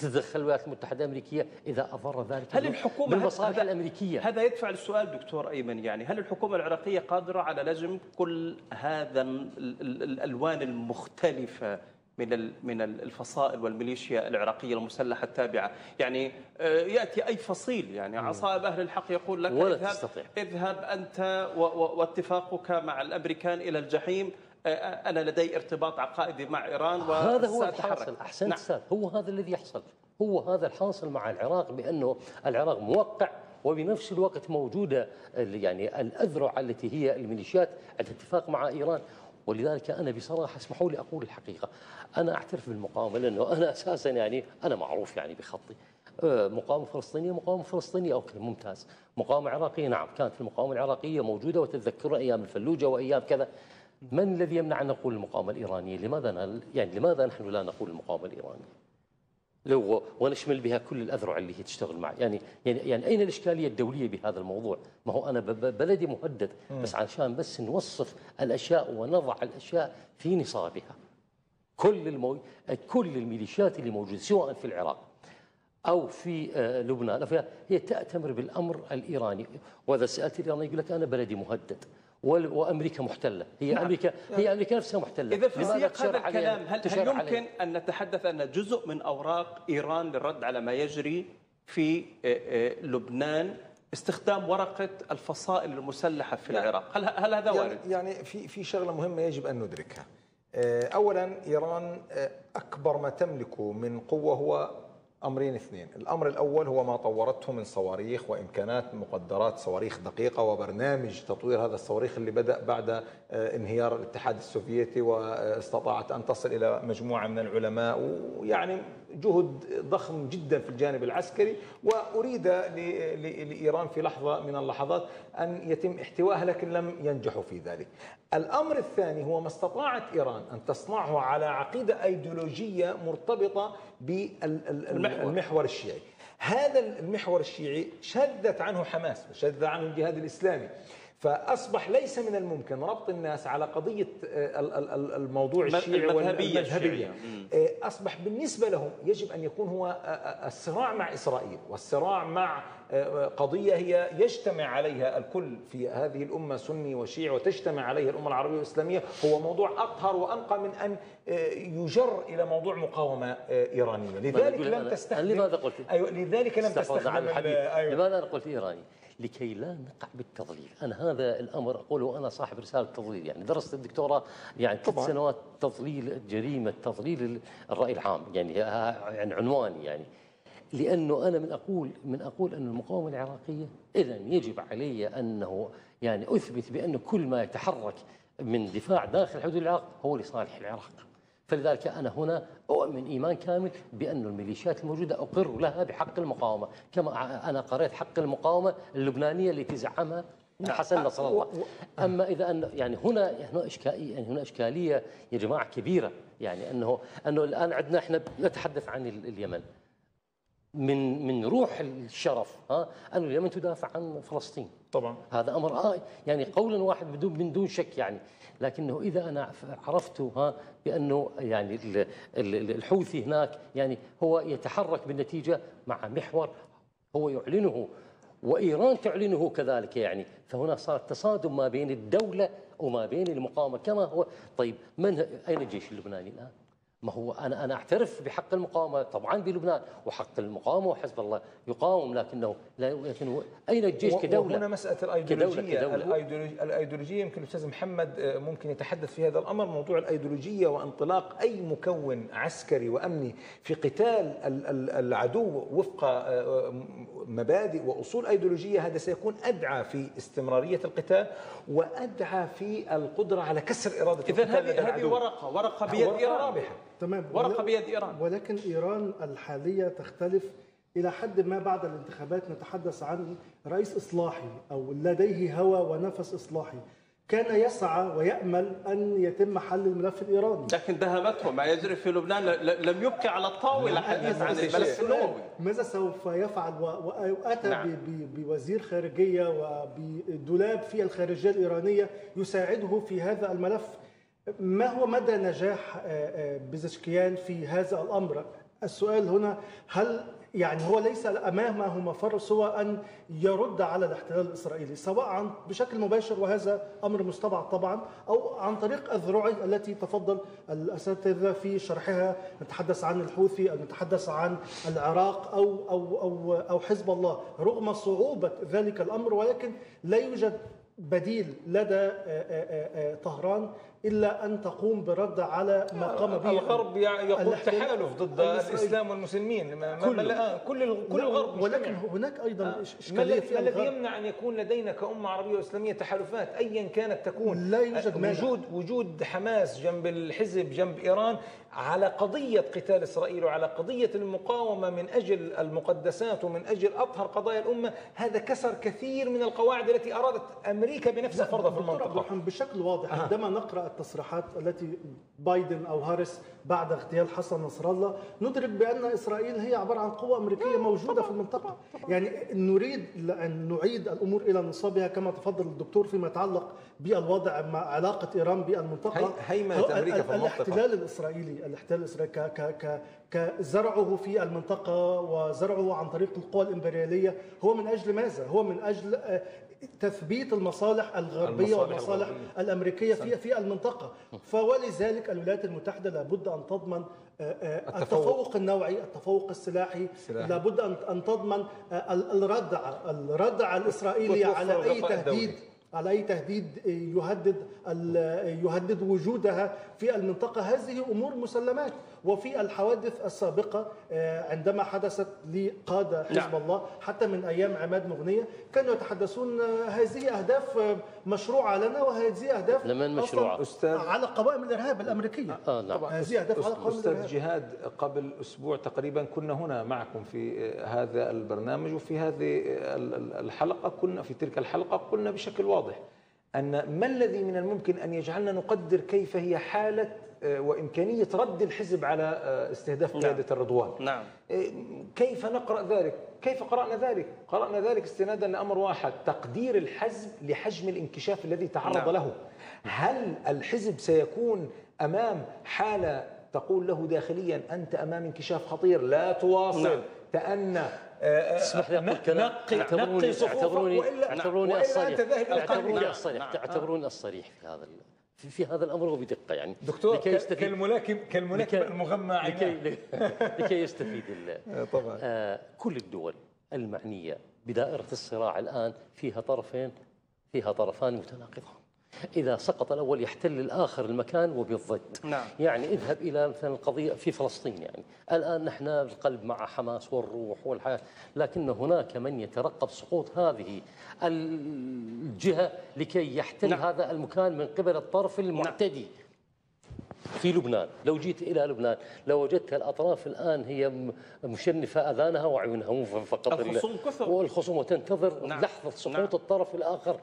تتدخل الولايات المتحدة الأمريكية إذا أضر ذلك هل الحكومة بالمصالح هذا الأمريكية؟ هذا يدفع للسؤال دكتور أيمن يعني هل الحكومة العراقية قادرة على لجم كل هذا الألوان المختلفة من من الفصائل والميليشيا العراقية المسلحة التابعة، يعني آه، يأتي أي فصيل يعني عصائب أهل الحق يقول لك ولا اذهب تستطيع. اذهب أنت واتفاقك مع الأمريكان إلى الجحيم أنا لدي ارتباط عقائدي مع ايران هذا هو الحاصل احسنت نعم. أستاذ هو هذا الذي يحصل هو هذا الحاصل مع العراق بانه العراق موقع وبنفس الوقت موجوده يعني الاذرع التي هي الميليشيات الاتفاق مع ايران ولذلك أنا بصراحه اسمحوا لي أقول الحقيقة أنا اعترف بالمقاومه لأنه أنا أساسا يعني أنا معروف يعني بخطي مقاومه فلسطينيه مقاومه فلسطينيه أوكي ممتاز مقاومه عراقيه نعم كانت المقاومه العراقيه موجوده وتتذكرون أيام الفلوجه وايام كذا من الذي يمنع أن نقول المقاومة الإيرانية؟ لماذا يعني لماذا نحن لا نقول المقاومة الإيرانية؟ لو ونشمل بها كل الأذرع اللي هي تشتغل مع يعني يعني يعني أين الإشكالية الدولية بهذا الموضوع؟ ما هو أنا بلدي مهدد بس عشان بس نوصف الأشياء ونضع الأشياء في نصابها. كل المو... كل الميليشيات اللي موجودة سواء في العراق أو في آه، لبنان هي تأتمر بالأمر الإيراني. وإذا سألت الإيراني يقول لك أنا بلدي مهدد. وأمريكا محتلة. هي نعم. أمريكا هي أمريكا نفسها محتلة. إذا في سياق هذا الكلام هل, هل يمكن عليها؟ أن نتحدث أن جزء من أوراق إيران للرد على ما يجري في آه، آه، لبنان استخدام ورقة الفصائل المسلحة في يعني العراق؟ هل هل هذا يعني وارد؟ يعني في في شغلة مهمة يجب أن ندركها. آه، اولا إيران أكبر ما تملكه من قوة هو أمرين اثنين، الأمر الأول هو ما طورته من صواريخ وإمكانات مقدرات صواريخ دقيقة وبرنامج تطوير هذا الصواريخ اللي بدأ بعد آه، انهيار الاتحاد السوفيتي واستطاعت أن تصل إلى مجموعة من العلماء. ويعني جهد ضخم جدا في الجانب العسكري وأريد لإيران في لحظة من اللحظات أن يتم احتوائها لكن لم ينجحوا في ذلك. الأمر الثاني هو ما استطاعت إيران أن تصنعه على عقيدة أيديولوجية مرتبطة بالمحور الشيعي. هذا المحور الشيعي شدت عنه حماس وشد عنه الجهاد الإسلامي. فأصبح ليس من الممكن ربط الناس على قضية آه، الموضوع الشيعي والمذهبيه. آه، أصبح بالنسبة لهم يجب أن يكون هو آه، الصراع مع إسرائيل والصراع مع قضية هي يجتمع عليها الكل في هذه الأمة سني وشيعي وتجتمع عليها الأمة العربية والإسلامية. هو موضوع أطهر وأنقى من أن يجر إلى موضوع مقاومة إيرانية. لذلك لم تستخدم لماذا قلت؟ أيوه لذلك لم تستخدم أيوة. لماذا أنا قلت إيراني؟ لكي لا نقع بالتضليل. أنا هذا الأمر أقوله وأنا صاحب رسالة تضليل يعني درست الدكتوراه يعني ثلاث سنوات تضليل جريمة تضليل الرأي العام. يعني يعني عنواني يعني. لأنه أنا من أقول من أقول أن المقاومة العراقية إذا يجب علي أنه يعني أثبت بأن كل ما يتحرك من دفاع داخل حدود العراق هو لصالح العراق. فلذلك أنا هنا أؤمن إيمان كامل بأن الميليشيات الموجودة أقر لها بحق المقاومة. كما أنا قرأت حق المقاومة اللبنانية التي زعمها حسن نصر الله. أما إذا أن يعني هنا هنا اشكاليه يعني هنا إشكالية يا جماعة كبيرة. يعني انه أنه الآن عندنا إحنا نتحدث عن اليمن. من من روح الشرف ها؟ أن اليمن تدافع عن فلسطين. طبعا. هذا أمر آه يعني قولا واحد بدون من دون شك يعني. لكنه إذا أنا عرفت ها بأنه يعني الحوثي هناك يعني هو يتحرك بالنتيجة مع محور هو يعلنه وإيران تعلنه كذلك يعني. فهنا صار تصادم ما بين الدولة وما بين المقاومة كما هو. طيب من أين الجيش اللبناني الآن؟ ما هو أنا أنا أعترف بحق المقاومة طبعا بلبنان وحق المقاومة وحزب الله يقاوم لكنه لا لكن أين الجيش كدولة؟ وهنا مسألة الأيديولوجية الأيديولوجية, الأيديولوجية يمكن الأستاذ محمد آه، ممكن يتحدث في هذا الأمر موضوع الأيديولوجية وانطلاق أي مكون عسكري وأمني في قتال ال- ال- العدو وفق آه، مبادئ وأصول أيديولوجية هذا سيكون أدعى في استمرارية القتال وأدعى في القدرة على كسر إرادة اذا هذه هذه. ورقة ورقة بيد رابحة. تمام. ورقة بيد إيران. ولكن إيران الحالية تختلف إلى حد ما بعد الانتخابات. نتحدث عن رئيس إصلاحي أو لديه هوى ونفس إصلاحي. كان يسعى ويأمل أن يتم حل الملف الإيراني. لكن دهمته ما يجري في لبنان لم يبقي على الطاولة حديث عن الملف النووي ماذا سوف يفعل؟ وأتى نعم. بوزير خارجية وبدولاب في الخارجية الإيرانية يساعده في هذا الملف. ما هو مدى نجاح آه، آه، بزشكيان في هذا الأمر؟ السؤال هنا هل يعني هو ليس امامه مفر سوى أن يرد على الاحتلال الإسرائيلي سواء عن بشكل مباشر وهذا أمر مستبعد طبعا أو عن طريق اذرعه التي تفضل الأساتذة في شرحها نتحدث عن الحوثي أو نتحدث عن العراق أو أو أو أو حزب الله رغم صعوبة ذلك الأمر ولكن لا يوجد بديل لدى آه، آه، آه، طهران إلا أن تقوم برد على ما قام به الغرب يقود تحالف ضد. الإسلام والمسلمين كل كل لا، الغرب ولكن مجتمع. هناك أيضا إشكالية الذي في الذي يمنع أن يكون لدينا كأمة عربية وإسلامية تحالفات أيا كانت تكون لا يوجد مانع. وجود وجود حماس جنب الحزب جنب إيران على قضية قتال إسرائيل وعلى قضية المقاومة من أجل المقدسات ومن أجل أطهر قضايا الأمة هذا كسر كثير من القواعد التي أرادت أمريكا بنفسها فرضها في المنطقة. بشكل واضح عندما نقرأ التصريحات التي بايدن أو هاريس بعد اغتيال حسن نصر الله ندرك بأن إسرائيل هي عبارة عن قوة أمريكية موجودة في المنطقة. يعني نريد أن نعيد الأمور إلى نصابها كما تفضل الدكتور فيما يتعلق بالوضع مع علاقة إيران بالمنطقة هي- هيمنة هو أمريكا في ال- المنطقة. الاحتلال الإسرائيلي الاحتلال الإسرائيلي ك ك ك كزرعه في المنطقة وزرعه عن طريق القوى الإمبريالية هو من أجل ماذا؟ هو من أجل آه، تثبيت المصالح الغربية المصالح والمصالح الغربية. الأمريكية في في المنطقة فولذلك الولايات المتحدة لابد أن تضمن آه، آه، التفوق. التفوق النوعي التفوق السلاحي السلاحي. لابد ان تضمن ال- الردع الردع الإسرائيلي على أي. تهديد على أي تهديد يهدد يهدد وجودها في المنطقة. هذه أمور مسلمات. وفي الحوادث السابقة آه، عندما حدثت لقاده حزب نعم. الله حتى من أيام عماد مغنية كانوا يتحدثون آه، هذه أهداف آه، مشروعة لنا وهذه أهداف لمن مشروعة؟ أستاذ- على قوائم الإرهاب الأمريكية آه نعم هذه أهداف على قوائم أستاذ جهاد قبل أسبوع تقريبا كنا هنا معكم في هذا البرنامج وفي هذه ال- ال- الحلقة كنا في تلك الحلقة قلنا بشكل واضح أن ما الذي من الممكن أن يجعلنا نقدر كيف هي حالة آه، وإمكانية رد الحزب على آه، استهداف نعم. قيادة الرضوان نعم إيه، كيف نقرأ ذلك؟ كيف قرأنا ذلك؟ قرأنا ذلك استنادا لأمر واحد تقدير الحزب لحجم الانكشاف الذي تعرض نعم. له هل الحزب سيكون أمام حالة تقول له داخليا أنت أمام انكشاف خطير لا تواصل نعم. تأنى اسمح لي أقول كلام نقي اعتبروني اعتبروني اعتبروني الصريح. اعتبروني نعم، الصريح نعم. اعتبروني الصريح في هذا ال- في, في هذا الأمر وبدقه يعني. دكتور لكي يستفيد. كالملاكم كالملاكم المغمى لكي عيناه لكي يستفيد ال- طبعا. آه، كل الدول المعنية بدائرة الصراع الآن فيها طرفين فيها طرفان متناقضان. إذا سقط الأول يحتل الآخر المكان وبالضد نعم. يعني اذهب إلى مثلا القضية في فلسطين يعني الآن نحن القلب مع حماس والروح والحياة لكن هناك من يترقب سقوط هذه الجهة لكي يحتل نعم. هذا المكان من قبل الطرف المعتدي في لبنان لو جيت إلى لبنان لو وجدت الأطراف الآن هي مشنفة أذانها وعيونها فقط ال- الخصوم كثر. والخصوم وتنتظر نعم. لحظة سقوط نعم. الطرف الآخر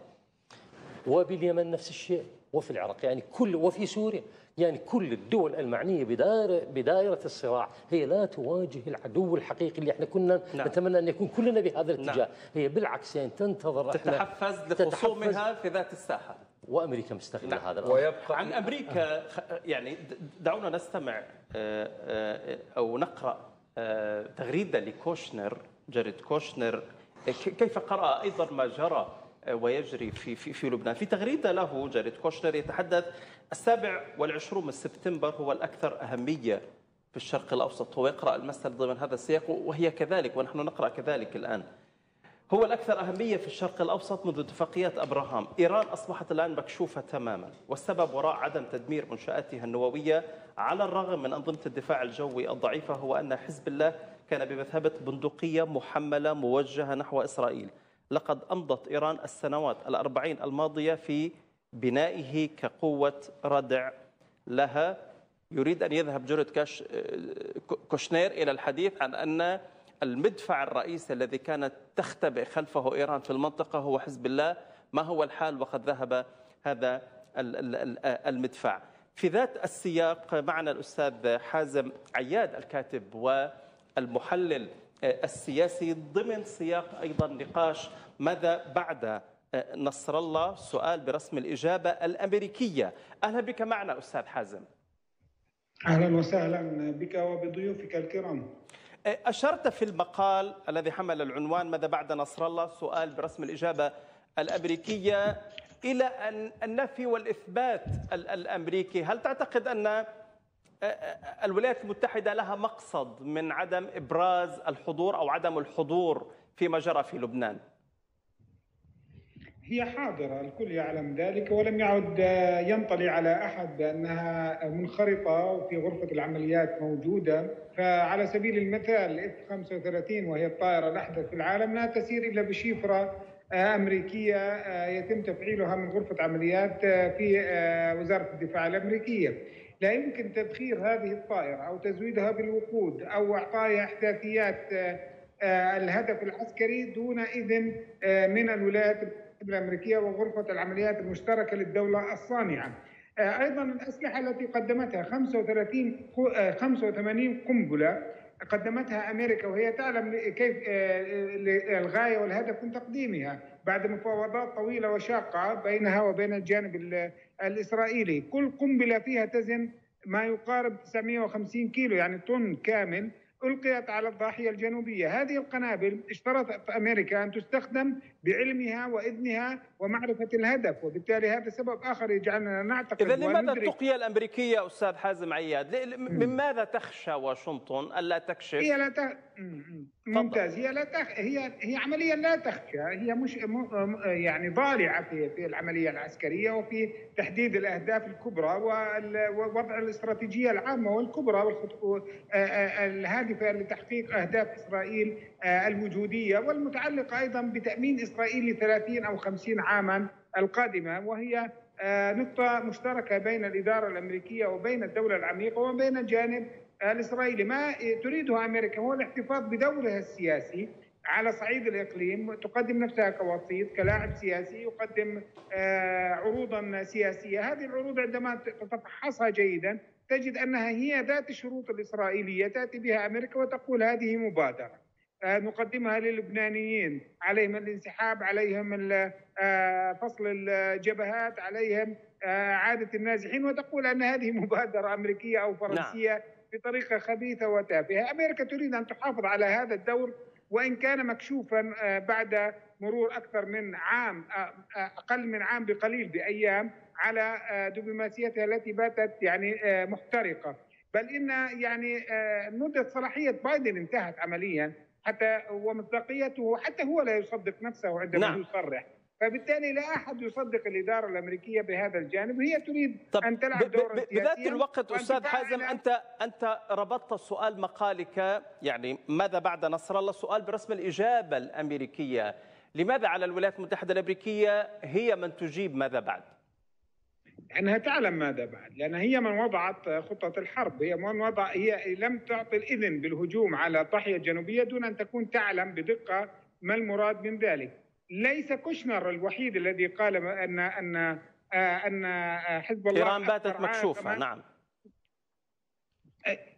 وباليمن نفس الشيء وفي العراق يعني كل وفي سوريا يعني كل الدول المعنية بدائرة, بدائرة الصراع هي لا تواجه العدو الحقيقي اللي إحنا كنا نعم. نتمنى أن يكون كلنا بهذا الاتجاه نعم. هي بالعكس يعني تنتظر تتحفز لخصومها في ذات الساحة وأمريكا مستغلة نعم. هذا الأمر ويبقى عن أمريكا خ- يعني دعونا نستمع آه، آه، أو نقرأ آه، تغريدة لكوشنر جاريد كوشنر كيف قرأ أيضا ما جرى ويجري في في في لبنان. في تغريدة له جاريد كوشنر يتحدث السابع والعشرون من سبتمبر هو الأكثر أهمية في الشرق الأوسط. هو يقرأ المسألة ضمن هذا السياق وهي كذلك ونحن نقرأ كذلك الآن. هو الأكثر أهمية في الشرق الأوسط منذ اتفاقيات أبراهام. إيران أصبحت الآن مكشوفة تماما والسبب وراء عدم تدمير منشآتها النووية على الرغم من أنظمة الدفاع الجوي الضعيفة هو أن حزب الله كان بمثابة بندقية محملة موجهة نحو إسرائيل. لقد أمضت إيران السنوات الأربعين الماضية في بنائه كقوة ردع لها. يريد أن يذهب جورد كاش كوشنير إلى الحديث عن أن المدفع الرئيسي الذي كانت تختبئ خلفه إيران في المنطقة هو حزب الله. ما هو الحال؟ وقد ذهب هذا المدفع. في ذات السياق معنا الأستاذ حازم عياد الكاتب والمحلل السياسي ضمن سياق أيضا نقاش ماذا بعد نصر الله سؤال برسم الإجابة الأمريكية. أهلا بك معنا أستاذ حازم. أهلا وسهلا بك وبضيوفك الكرام. أشرت في المقال الذي حمل العنوان ماذا بعد نصر الله سؤال برسم الإجابة الأمريكية إلى أن النفي والإثبات الأمريكي. هل تعتقد أن الولايات المتحدة لها مقصد من عدم إبراز الحضور أو عدم الحضور فيما جرى في لبنان؟ هي حاضرة الكل يعلم ذلك ولم يعد ينطلي على أحد بأنها منخرطة في غرفة العمليات موجودة فعلى سبيل المثال إف 35 وهي الطائرة الأحدث في العالم لا تسير إلا بشفرة أمريكية يتم تفعيلها من غرفة عمليات في وزارة الدفاع الأمريكية لا يمكن تدخير هذه الطائرة أو تزويدها بالوقود أو إعطائها إحداثيات الهدف العسكري دون إذن من الولايات الأمريكية وغرفة العمليات المشتركة للدولة الصانعة. أيضا الأسلحة التي قدمتها 35 85 قنبلة قدمتها أمريكا وهي تعلم كيف الغاية والهدف من تقديمها بعد مفاوضات طويلة وشاقة بينها وبين الجانب الإسرائيلي، كل قنبلة فيها تزن ما يقارب 950 كيلو يعني طن كامل. ألقيت على الضاحية الجنوبية. هذه القنابل اشترطت أمريكا أن تستخدم بعلمها وإذنها ومعرفة الهدف وبالتالي هذا سبب آخر يجعلنا نعتقد إذا لماذا التقية الأمريكية أستاذ حازم عياد؟ من ماذا تخشى واشنطن ألا تكشف؟ هي لا تخ... ممتاز. هي لا تخ... هي هي عمليا لا تخشى. هي مش م... يعني ضالعة في في العملية العسكرية وفي تحديد الأهداف الكبرى ووضع الاستراتيجية العامة والكبرى والخط... الهادفة لتحقيق أهداف إسرائيل الوجودية والمتعلقة أيضا بتأمين إسرائيل ل 30 أو 50 عاما القادمة. وهي نقطة مشتركة بين الإدارة الأمريكية وبين الدولة العميقة وبين الجانب الإسرائيلي ما تريده أمريكا هو الاحتفاظ بدورها السياسي على صعيد الإقليم تقدم نفسها كوسيط كلاعب سياسي يقدم عروضا سياسية هذه العروض عندما تتفحصها جيدا تجد أنها هي ذات الشروط الإسرائيلية تأتي بها أمريكا وتقول هذه مبادرة نقدمها للبنانيين عليهم الانسحاب عليهم فصل الجبهات عليهم عادة النازحين وتقول أن هذه مبادرة أمريكية أو فرنسية نعم. بطريقة خبيثة وتافهة. أمريكا تريد أن تحافظ على هذا الدور وإن كان مكشوفا بعد مرور أكثر من عام أقل من عام بقليل بأيام على دبلوماسيتها التي باتت يعني محترقة. بل إن يعني مدة صلاحية بايدن انتهت عمليا حتى ومصداقيته حتى هو لا يصدق نفسه عندما نعم. يصرح. فبالتالي لا أحد يصدق الإدارة الأمريكية بهذا الجانب. هي تريد طب أن تلعب دورا بذات الوقت أستاذ حازم انت أنت ربطت سؤال مقالك يعني ماذا بعد نصر الله؟ سؤال برسم الإجابة الأمريكية. لماذا على الولايات المتحدة الأمريكية هي من تجيب ماذا بعد؟ أنها تعلم ماذا بعد لأن هي من وضعت خطة الحرب. هي من وضع هي لم تعطي الإذن بالهجوم على الضاحية الجنوبية دون أن تكون تعلم بدقة ما المراد من ذلك. ليس كوشنر الوحيد الذي قال ان ان أن حزب الله إيران باتت مكشوفة نعم.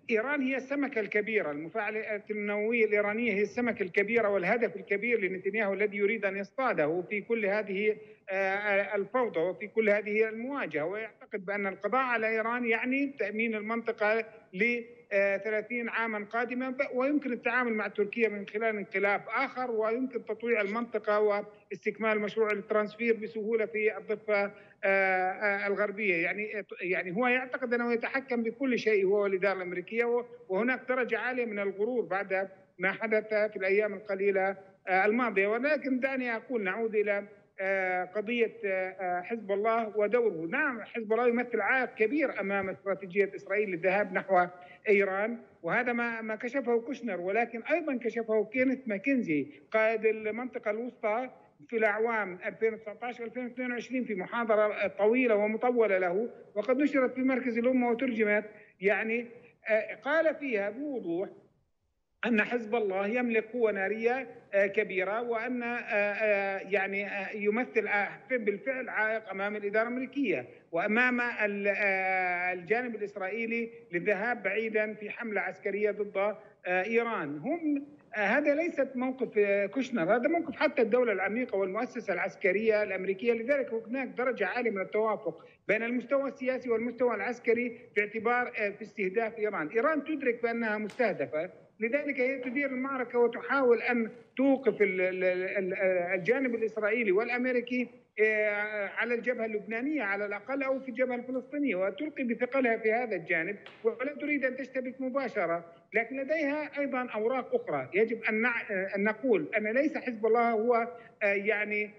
إيران هي السمكة الكبيرة المفاعلات النووية الإيرانية هي السمكة الكبيرة والهدف الكبير لنتنياهو الذي يريد أن يصطاده في كل هذه الفوضى وفي كل هذه المواجهة ويعتقد بأن القضاء على إيران يعني تأمين المنطقة 30 عاما قادمة ويمكن التعامل مع تركيا من خلال انقلاب آخر ويمكن تطويع المنطقة واستكمال مشروع الترانسفير بسهولة في الضفة الغربية. يعني يعني هو يعتقد أنه يتحكم بكل شيء هو والإدارة الأمريكية وهناك درجة عالية من الغرور بعد ما حدث في الأيام القليلة الماضية. ولكن دعني أقول نعود إلى قضية حزب الله ودوره. نعم حزب الله يمثل عائق كبير أمام استراتيجية إسرائيل للذهاب نحو إيران وهذا ما ما كشفه كوشنر ولكن أيضا كشفه كينيث ماكنزي قائد المنطقة الوسطى في الأعوام 2019 2022 في محاضرة طويلة ومطولة له وقد نشرت في مركز الأمة وترجمت يعني قال فيها بوضوح أن حزب الله يملك قوه ناريه كبيرة وأن يعني يمثل بالفعل عائق أمام الإدارة الامريكيه وأمام الجانب الإسرائيلي للذهاب بعيدا في حملة عسكرية ضد إيران. هم هذا ليست موقف كوشنر هذا موقف حتى الدولة العميقة والمؤسسة العسكرية الأمريكية. لذلك هناك درجة عالية من التوافق بين المستوى السياسي والمستوى العسكري في اعتبار في استهداف إيران. إيران تدرك بأنها مستهدفة. لذلك هي تدير المعركة وتحاول أن توقف الجانب الإسرائيلي والأمريكي على الجبهة اللبنانية على الأقل أو في الجبهة الفلسطينية وتلقي بثقلها في هذا الجانب ولا تريد أن تشتبك مباشرة لكن لديها أيضا أوراق أخرى. يجب أن أن نقول أن ليس حزب الله هو يعني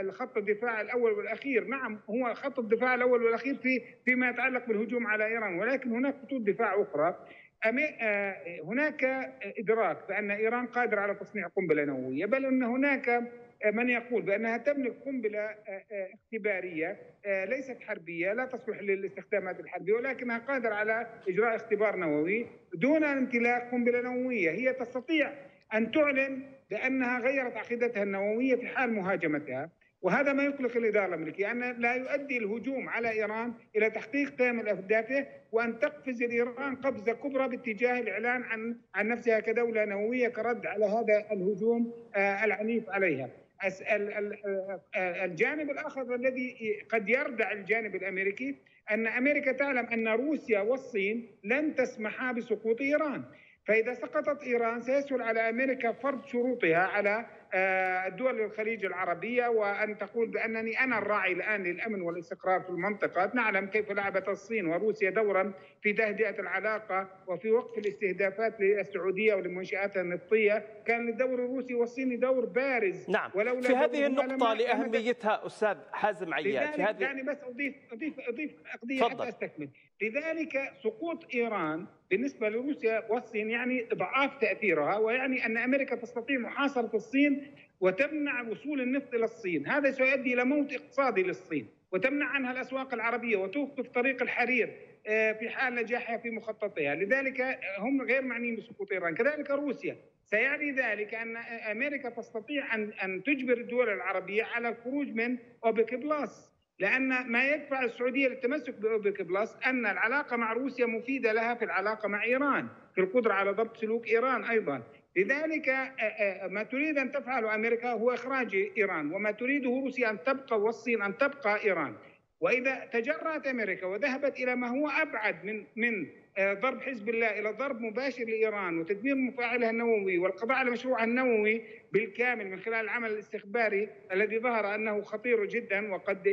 الخط الدفاع الأول والأخير. نعم هو خط الدفاع الأول والأخير في فيما يتعلق بالهجوم على إيران ولكن هناك خطوط دفاع أخرى. هناك إدراك بأن إيران قادرة على تصنيع قنبلة نووية بل أن هناك من يقول بأنها تملك قنبلة اختبارية ليست حربية لا تصلح للاستخدامات الحربية ولكنها قادرة على إجراء اختبار نووي دون امتلاك قنبلة نووية. هي تستطيع أن تعلن بأنها غيرت عقيدتها النووية في حال مهاجمتها. وهذا ما يقلق الإدارة الامريكيه أن لا يؤدي الهجوم على إيران إلى تحقيق قيم اهدافه وأن تقفز ايران قفزة كبرى باتجاه الإعلان عن عن نفسها كدولة نووية كرد على هذا الهجوم العنيف عليها. الجانب الآخر الذي قد يردع الجانب الأمريكي أن أمريكا تعلم أن روسيا والصين لن تسمحا بسقوط إيران. فإذا سقطت إيران سيسهل على أمريكا فرض شروطها على دول الخليج العربية وأن تقول بأنني أنا الراعي الآن للأمن والاستقرار في المنطقة. نعلم كيف لعبت الصين وروسيا دورا في تهدئة العلاقة وفي وقف الاستهدافات للسعودية ولمنشآتها النفطية. كان الدور الروسي والصيني دور بارز. نعم. ولولا في هذه النقطة لأهميتها أستاذ حازم عياد في هذه يعني بس أضيف أضيف أضيف قضية حتى أستكمل. لذلك سقوط إيران بالنسبة لروسيا والصين يعني ضعاف تأثيرها ويعني أن أمريكا تستطيع محاصرة الصين وتمنع وصول النفط إلى الصين. هذا سيؤدي إلى موت اقتصادي للصين وتمنع عنها الأسواق العربية وتوقف طريق الحرير في حال نجاحها في مخططها. لذلك هم غير معنيين بسقوط إيران. كذلك روسيا. سيعني ذلك أن أمريكا تستطيع أن أن تجبر الدول العربية على الخروج من أوبك بلس لأن ما يدفع السعودية للتمسك بأوبك بلس أن العلاقة مع روسيا مفيدة لها في العلاقة مع إيران في القدرة على ضبط سلوك إيران أيضا. لذلك ما تريد أن تفعله أمريكا هو إخراج إيران وما تريده روسيا أن تبقى والصين أن تبقى إيران. وإذا تجرأت أمريكا وذهبت إلى ما هو أبعد من من ضرب حزب الله إلى ضرب مباشر لإيران وتدمير مفاعلها النووي والقضاء على مشروعها النووي بالكامل من خلال العمل الاستخباري الذي ظهر أنه خطير جدا وقد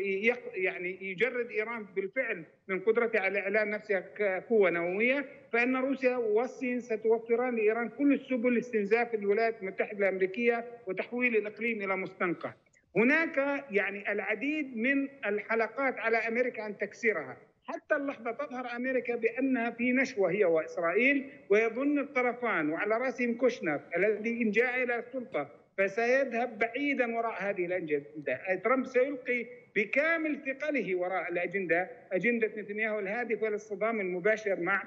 يعني يجرد إيران بالفعل من قدرتها على إعلان نفسها كقوة نووية فإن روسيا والصين ستوفران لإيران كل السبل لاستنزاف الولايات المتحدة الأمريكية وتحويل الإقليم إلى مستنقع. هناك يعني العديد من الحلقات على أمريكا ان تكسرها حتى اللحظة تظهر أمريكا بأنها في نشوة هي وإسرائيل ويظن الطرفان وعلى رأسهم كوشنر الذي إن جاء إلى السلطة فسيذهب بعيدا وراء هذه الأجندة. ترامب سيلقي بكامل ثقله وراء الأجندة أجندة نتنياهو الهادفة للصدام المباشر مع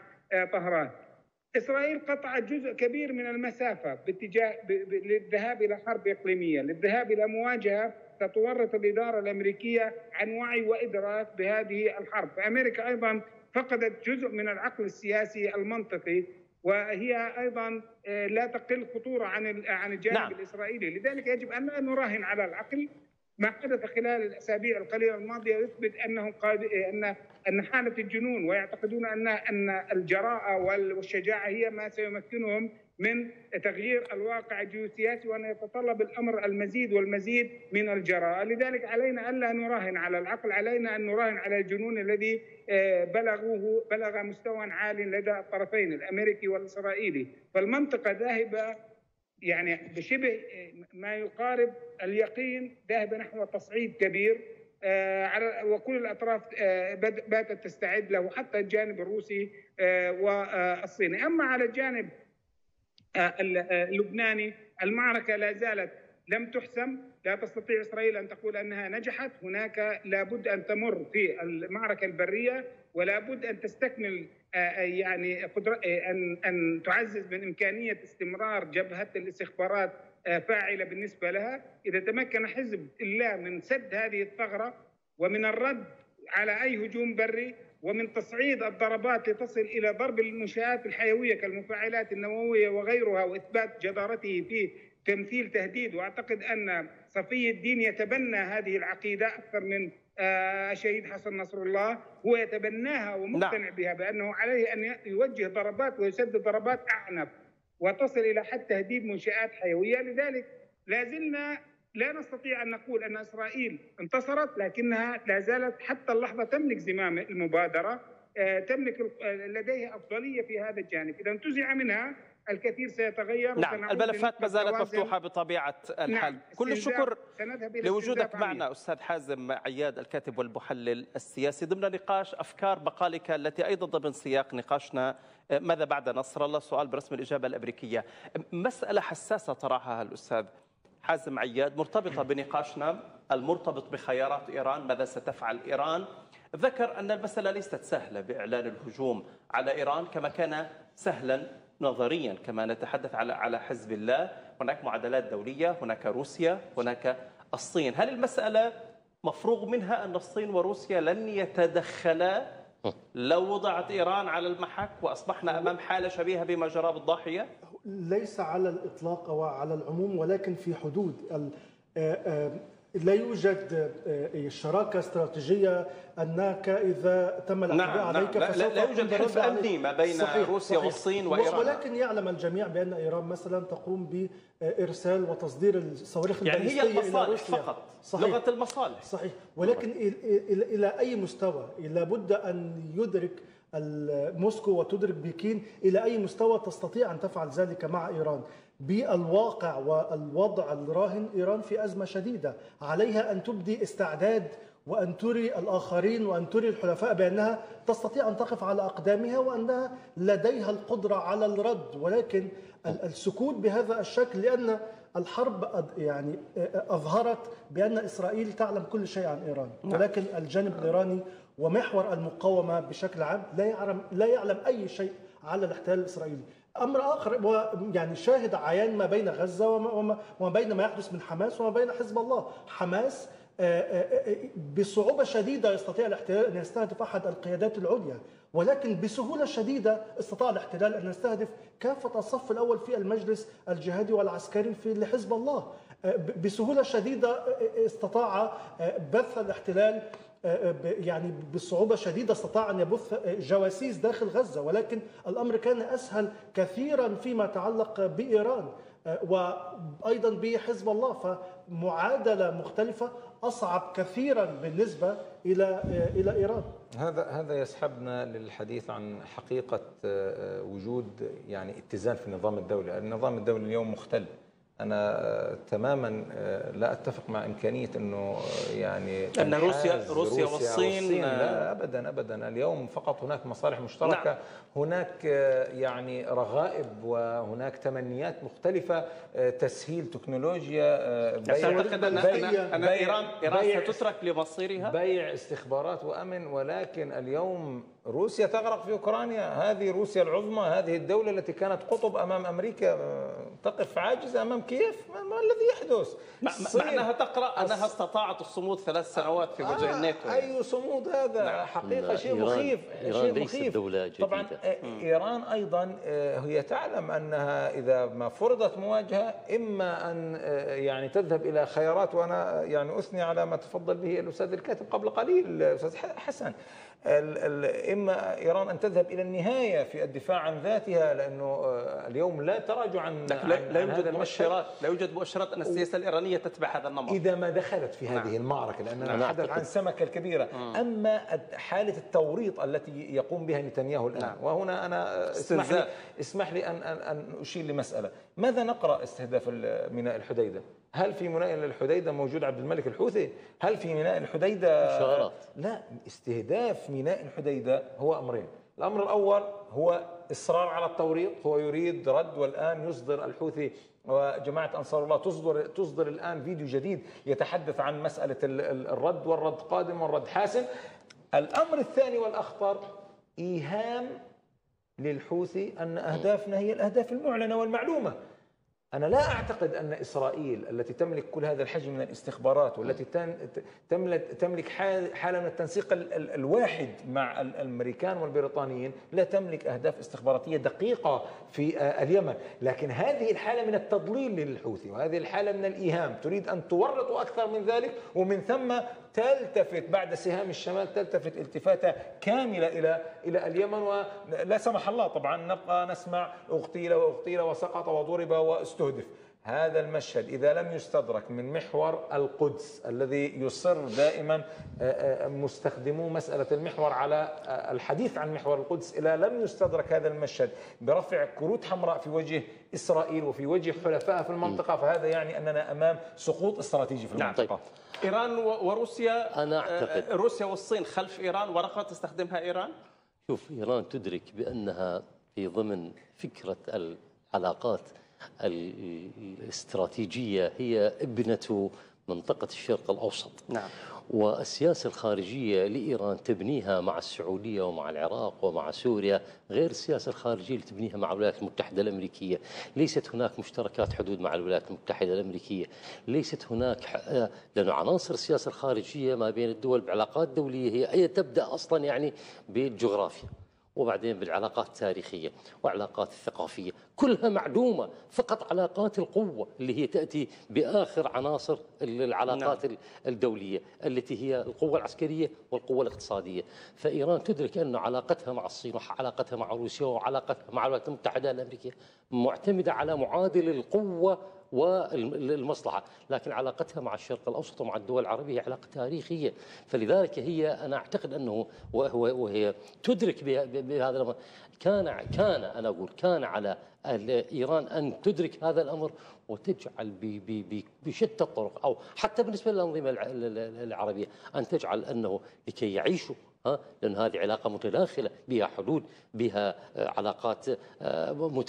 طهران. إسرائيل قطعت جزء كبير من المسافة باتجاه للذهاب إلى حرب إقليمية. للذهاب إلى مواجهة ستورط الإدارة الأمريكية عن وعي وإدراك بهذه الحرب. أمريكا أيضا فقدت جزء من العقل السياسي المنطقي وهي أيضا لا تقل خطورة عن عن الجانب نعم. الإسرائيلي، لذلك يجب أن لا نراهن على العقل ما حدث خلال الأسابيع القليلة الماضية يثبت أنهم قاد... ان أن حالة الجنون ويعتقدون ان أن الجراءة والشجاعة هي ما سيمكنهم من تغيير الواقع الجيوسياسي وأن يتطلب الأمر المزيد والمزيد من الجراءة، لذلك علينا ألا نراهن على العقل، علينا أن نراهن على الجنون الذي آه، بلغوه بلغ مستوى عال لدى الطرفين الأمريكي والإسرائيلي، فالمنطقة ذاهبة يعني بشبه ما يقارب اليقين ذاهب نحو تصعيد كبير آه، على وكل الأطراف آه، باتت تستعد له حتى الجانب الروسي والصيني، أما على الجانب اللبناني المعركة لا زالت لم تحسم. لا تستطيع إسرائيل أن تقول أنها نجحت. هناك لابد أن تمر في المعركة البرية ولا بد أن تستكمل آه، آه، يعني قدرة آه، أن أن تعزز من إمكانية استمرار جبهة الاستخبارات فاعلة بالنسبة لها. إذا تمكن حزب الله من سد هذه الثغرة ومن الرد على أي هجوم بري ومن تصعيد الضربات لتصل إلى ضرب المنشآت الحيوية كالمفاعلات النووية وغيرها وإثبات جدارته في تمثيل تهديد وأعتقد أن صفي الدين يتبنى هذه العقيدة أكثر من آه، الشهيد حسن نصر الله هو يتبناها ومقتنع. بها بأنه عليه أن يوجه ضربات ويسدد ضربات أعنف وتصل إلى حد تهديد منشآت حيوية. لذلك لا زلنا لا نستطيع أن نقول أن إسرائيل انتصرت لكنها لا زالت حتى اللحظة تملك زمام المبادرة آه، تملك لديها أفضلية في هذا الجانب. إذا انتزع منها الكثير سيتغير نعم الملفات ما زالت مفتوحة بطبيعة الحال نعم. كل الشكر لوجودك معنا أستاذ حازم عياد الكاتب والمحلل السياسي. ضمن نقاش أفكار مقالك التي أيضا ضمن سياق نقاشنا ماذا بعد نصر الله؟ سؤال برسم الإجابة الأمريكية. مسألة حساسة طرحها الأستاذ حازم عياد مرتبطة بنقاشنا المرتبط بخيارات إيران ماذا ستفعل إيران؟ ذكر أن المسألة ليست سهلة بإعلان الهجوم على إيران كما كان سهلا نظريا كما نتحدث على على حزب الله. هناك معادلات دولية هناك روسيا هناك الصين. هل المسألة مفروغ منها أن الصين وروسيا لن يتدخلا؟ لو وضعت إيران على المحك وأصبحنا أمام حالة شبيهة بما جرى بالضاحية؟ ليس على الإطلاق وعلى العموم ولكن في حدود لا يوجد آه، شراكة استراتيجية أنك إذا تم الاعتداء نعم عليك نعم لا, لا يوجد حلف أمني ما بين صحيح روسيا صحيح. والصين وإيران. ولكن يعلم الجميع بأن إيران مثلا تقوم بإرسال وتصدير الصواريخ يعني هي المصالح. فقط صحيح. لغة المصالح. صحيح. ولكن إلى إلى أي مستوى؟ لابد أن يدرك موسكو وتدرك بكين إلى أي مستوى تستطيع أن تفعل ذلك مع إيران. بالواقع والوضع الراهن إيران في أزمة شديدة. عليها أن تبدي استعداد وأن تري الآخرين وأن تري الحلفاء بأنها تستطيع أن تقف على أقدامها وأنها لديها القدرة على الرد. ولكن السكوت بهذا الشكل لأن الحرب يعني أظهرت بأن إسرائيل تعلم كل شيء عن إيران. نعم. ولكن الجانب الإيراني ومحور المقاومة بشكل عام لا يعلم لا يعلم أي شيء على الاحتلال الإسرائيلي. أمر آخر يعني شاهد عيان ما بين غزة وما بين ما يحدث من حماس وما بين حزب الله. حماس آه، آه، آه، بصعوبة شديدة يستطيع الاحتلال أن يستهدف أحد القيادات العليا ولكن بسهولة شديدة استطاع الاحتلال أن يستهدف كافة الصف الأول في المجلس الجهادي والعسكري في لحزب الله. بسهولة شديدة استطاع بث الاحتلال يعني بصعوبة شديدة استطاع أن يبث جواسيس داخل غزة ولكن الأمر كان أسهل كثيرا فيما يتعلق بإيران وأيضا بحزب الله. فمعادلة مختلفة أصعب كثيرا بالنسبة إلى إلى إيران. هذا هذا يسحبنا للحديث عن حقيقة وجود يعني اتزان في النظام الدولي. النظام الدولي اليوم مختل. أنا تماما آه، لا أتفق مع إمكانية إنه آه، يعني أن روسيا روسيا, روسيا والصين, والصين. لا ابدا ابدا. اليوم فقط هناك مصالح مشتركة. نعم. هناك آه، يعني رغائب وهناك تمنيات مختلفة تسهيل تكنولوجيا بيع تعتقد ان بيع ان ايران إيران ستترك لمصيرها؟ بيع استخبارات وأمن ولكن اليوم روسيا تغرق في أوكرانيا هذه روسيا العظمى هذه الدولة التي كانت قطب أمام أمريكا تقف عاجزة أمام كييف؟ ما, ما الذي يحدث؟ مع أنها تقرأ أنها استطاعت الصمود ثلاث سنوات في وجه آه الناتو أي صمود هذا؟ نعم. حقيقة شيء مخيف إيران شيء مخيف. دولة جديدة. طبعا إيران أيضا هي تعلم أنها إذا ما فرضت مواجهة إما أن يعني تذهب إلى خيارات وأنا يعني أثني على ما تفضل به الأستاذ الكاتب قبل قليل الاستاذ حسن. إما إيران أن تذهب إلى النهاية في الدفاع عن ذاتها لأنه آه، اليوم لا تراجع عن لا, لا يوجد المؤشرات لا يوجد مؤشرات أن السياسة الإيرانية تتبع هذا النمط. إذا ما دخلت في هذه نعم. المعركه لاننا نتحدث عن السمكة الكبيرة. مم. أما حالة التوريط التي يقوم بها نتنياهو الآن نعم. وهنا أنا اسمح لي اسمح لي ان ان أن أشير لمسألة. ماذا نقرأ استهداف ميناء الحديدة هل في ميناء الحديدة موجود عبد الملك الحوثي؟ هل في ميناء الحديده اشارات لا استهداف ميناء الحديدة هو أمرين، الأمر الأول هو إصرار على التوريط، هو يريد رد والآن يصدر الحوثي وجماعة أنصار الله تصدر تصدر الآن فيديو جديد يتحدث عن مسألة الرد والرد قادم والرد حاسم. الأمر الثاني والأخطر إيهام للحوثي أن أهدافنا هي الأهداف المعلنة والمعلومة. أنا لا أعتقد أن إسرائيل التي تملك كل هذا الحجم من الاستخبارات والتي تملك حالة من التنسيق الواحد مع الأمريكان والبريطانيين لا تملك أهداف استخباراتية دقيقة في اليمن. لكن هذه الحالة من التضليل للحوثي وهذه الحالة من الإيهام. تريد أن تورط أكثر من ذلك ومن ثم تلتفت بعد سهام الشمال تلتفت التفاتة كاملة إلى إلى اليمن ولا سمح الله طبعا نبقى نسمع اغتيل واغتيل وسقط وضرب وأستهدف. هذا المشهد إذا لم يستدرك من محور القدس الذي يصر دائما مستخدمو مسألة المحور على الحديث عن محور القدس إذا لم يستدرك هذا المشهد برفع كروت حمراء في وجه إسرائيل وفي وجه حلفائها في المنطقة فهذا يعني أننا أمام سقوط استراتيجي في المنطقة. نعم. ايران وروسيا أنا أعتقد روسيا والصين خلف إيران ورقة تستخدمها إيران؟ شوف إيران تدرك بأنها في ضمن فكرة العلاقات الاستراتيجية هي ابنة منطقة الشرق الأوسط. نعم. والسياسة الخارجية لإيران تبنيها مع السعودية ومع العراق ومع سوريا غير السياسة الخارجية اللي تبنيها مع الولايات المتحدة الأمريكية. ليست هناك مشتركات حدود مع الولايات المتحدة الأمريكية. ليست هناك لأن عناصر السياسة الخارجية ما بين الدول بعلاقات دولية هي تبدأ أصلا يعني بالجغرافيا. وبعدين بالعلاقات التاريخية وعلاقات الثقافية كلها معدومة فقط علاقات القوة اللي هي تأتي بآخر عناصر العلاقات نعم. الدولية التي هي القوة العسكرية والقوة الاقتصادية فإيران تدرك أن علاقتها مع الصين وعلاقتها مع روسيا وعلاقتها مع الولايات المتحدة الأمريكية معتمدة على معادل القوة والمصلحة لكن علاقتها مع الشرق الأوسط ومع الدول العربية علاقة تاريخية. فلذلك هي أنا أعتقد أنه وهي تدرك بهذا الأمر. كان كان أنا أقول كان على إيران أن تدرك هذا الأمر وتجعل بشتى الطرق أو حتى بالنسبة للأنظمة العربية أن تجعل أنه لكي يعيشوا ها لأن هذه علاقة متداخلة بها حدود بها علاقات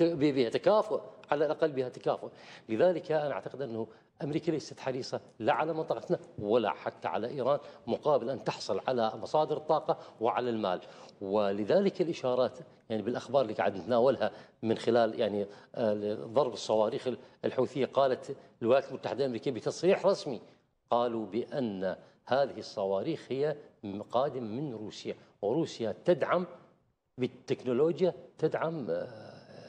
بها تكافؤ على الأقل بها تكافؤ. لذلك أنا أعتقد أنه أمريكا ليست حريصة لا على منطقتنا ولا حتى على إيران مقابل أن تحصل على مصادر الطاقة وعلى المال. ولذلك الإشارات يعني بالأخبار اللي قاعد نتناولها من خلال يعني ضرب الصواريخ الحوثية قالت الولايات المتحدة الأمريكية بتصريح رسمي. قالوا بأن هذه الصواريخ هي قادمة من روسيا وروسيا تدعم بالتكنولوجيا تدعم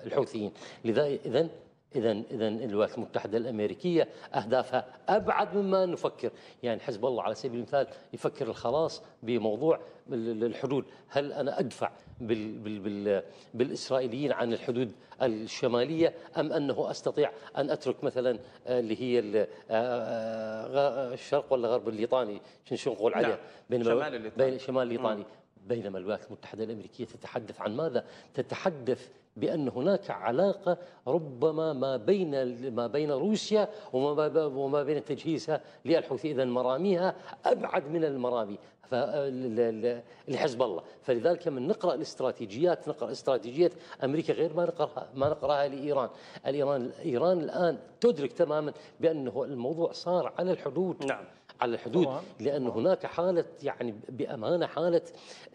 الحوثيين. لذا إذن اذا اذا الولايات المتحدة الأمريكية أهدافها أبعد مما نفكر، يعني حزب الله على سبيل المثال يفكر الخلاص بموضوع الحدود، هل أنا أدفع بال بال بال بالإسرائيليين عن الحدود الشمالية أم أنه أستطيع أن أترك مثلا اللي هي آه، الشرق ولا غرب الليطاني شنو نقول عليها؟ نعم. بين شمال الليطاني بين شمال الليطاني بينما الولايات المتحدة الأمريكية تتحدث عن ماذا؟ تتحدث بأن هناك علاقة ربما ما بين ما بين روسيا وما وما بين تجهيزها للحوثي. إذا مراميها أبعد من المرامي لحزب الله. فلذلك من نقرأ الاستراتيجيات نقرأ استراتيجية أمريكا غير ما نقرأها ما نقرأها لإيران. الإيران إيران الآن تدرك تماما بأنه الموضوع صار على الحدود. نعم. على الحدود طبعاً. لأن هناك حالة يعني بأمانة حالة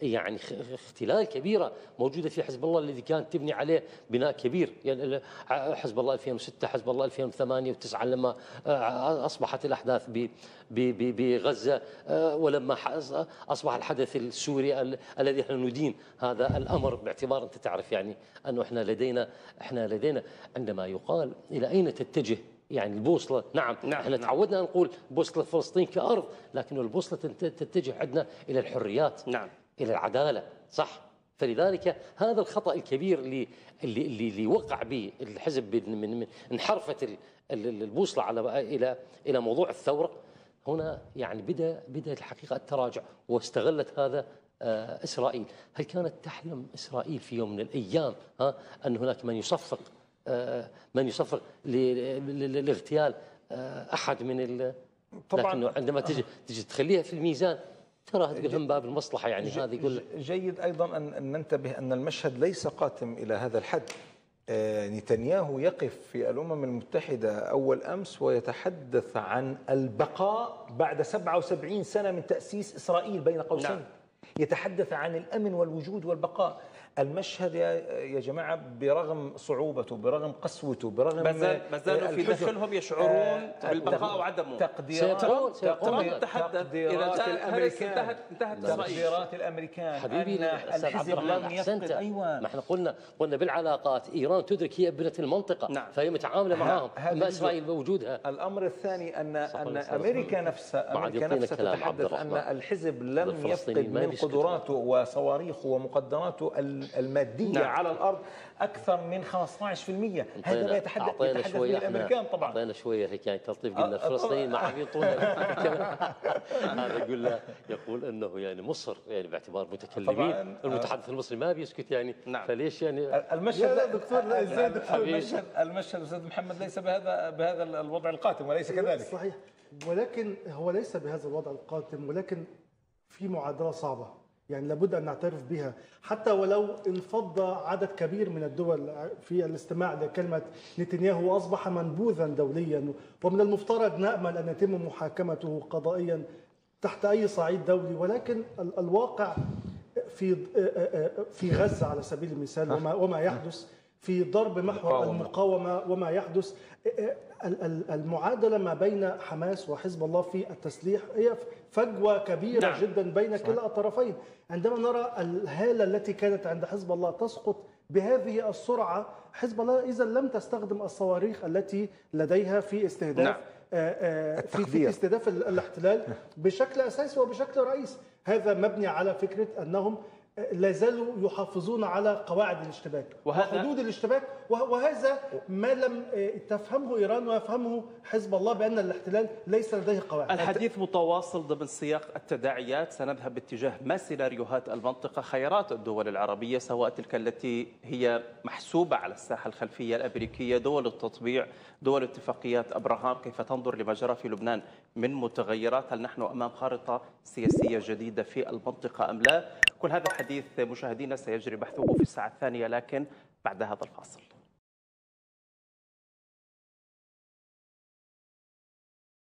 يعني اختلال كبيرة موجودة في حزب الله الذي كانت تبني عليه بناء كبير يعني حزب الله 2006 حزب الله 2008 و9 لما آه، أصبحت الأحداث بغزة آه، ولما أصبح الحدث السوري ال- الذي إحنا ندين هذا الأمر باعتبار أنت تعرف يعني أنه إحنا لدينا إحنا لدينا عندما يقال إلى أين تتجه يعني البوصلة نعم, نعم، إحنا نعم. تعودنا نقول بوصلة فلسطين كأرض لكن البوصلة تنت- تتجه عندنا إلى الحريات نعم. إلى العدالة صح فلذلك هذا الخطأ الكبير اللي اللي اللي, اللي وقع به الحزب من من انحرفت ال- ال- البوصلة على إلى إلى موضوع الثورة هنا يعني بدأ بدأ الحقيقة التراجع واستغلت هذا آه، إسرائيل هل كانت تحلم إسرائيل في يوم من الأيام ها أن هناك من يصفق من يصفق لاغتيال آه، أحد من ال طبعاً. لكنه عندما تجي تجي تخليها في الميزان تراها تقول هم باب المصلحة يعني هذا يقول جيد أيضا ان ننتبه أن المشهد ليس قاتم إلى هذا الحد آه، نتنياهو يقف في الأمم المتحدة أول أمس ويتحدث عن البقاء بعد 77 سنة من تأسيس إسرائيل بين قوسين نعم. يتحدث عن الأمن والوجود والبقاء المشهد يا جماعة برغم صعوبته برغم قسوته برغم ما زال ما زالوا في داخلهم يشعرون آه، بالبقاء وعدمه تقديرات. ترامب تحدث إذا تقديرات انتهت الامريكان انتهت انتهت اسرائيل تقديرات الأمريكان حبيبي الحزب لم أحسنت يفقد أيوه ما إحنا قلنا قلنا بالعلاقات إيران تدرك هي ابنة المنطقة نعم. فهي متعاملة معاهم جزء. إسرائيل بوجودها الأمر الثاني ان أن أمريكا. نفسها أمريكا نفسها تتحدث أن. الحزب لم يفقد ما من. قدراته وصواريخه ومقدراته ال- المادية نعم. على الأرض أكثر من 15% هذا ما يتحدث أعطينا شوية الأمريكان طبعا. أعطينا شوية هيك يعني تلطيف قلنا آه، طبعاً. الفلسطينيين ما عم ينطونا هذا يقول له يقول إنه يعني مصر يعني باعتبار متكلمين. طبعاً. المتحدث المصري ما بيسكت يعني. نعم. فليش يعني؟ المشهد لا، لا، دكتور، لا، دكتور؟ المشهد المشهد أستاذ محمد ليس بهذا بهذا الوضع القاتم وليس كذلك. صحيح. ولكن هو ليس بهذا الوضع القاتم ولكن في معادلة صعبة. يعني لابد أن نعترف بها. حتى ولو انفض عدد كبير من الدول في الاستماع لكلمة نتنياهو واصبح منبوذا دوليا. ومن المفترض نأمل أن يتم محاكمته قضائيا تحت أي صعيد دولي. ولكن ال- الواقع في في غزة على سبيل المثال وما وما يحدث في ضرب محور. المقاومة وما يحدث المعادلة ما بين حماس وحزب الله في التسليح هي فجوة كبيرة نعم. جدا بين كلا الطرفين عندما نرى الهالة التي كانت عند حزب الله تسقط بهذه السرعة حزب الله اذا لم تستخدم الصواريخ التي لديها في استهداف نعم. آه، آه، في في. استهداف ال- الاحتلال بشكل أساسي وبشكل رئيسي هذا مبني على فكرة أنهم لا زالوا يحافظون على قواعد الاشتباك وهذا- وحدود الاشتباك وهذا ما لم آه، تفهمه إيران ويفهمه حزب الله بأن الاحتلال ليس لديه قواعد. الحديث متواصل ضمن سياق التداعيات. سنذهب باتجاه ما سيناريوهات المنطقة. خيارات الدول العربية سواء تلك التي هي محسوبة على الساحة الخلفية الأمريكية دول التطبيع دول اتفاقيات أبراهام. كيف تنظر لما جرى في لبنان من متغيرات؟ هل نحن أمام خارطة سياسية جديدة في المنطقة أم لا؟ كل هذا الحديث مشاهدينا سيجري بحثه في الساعة الثانية لكن بعد هذا الفاصل.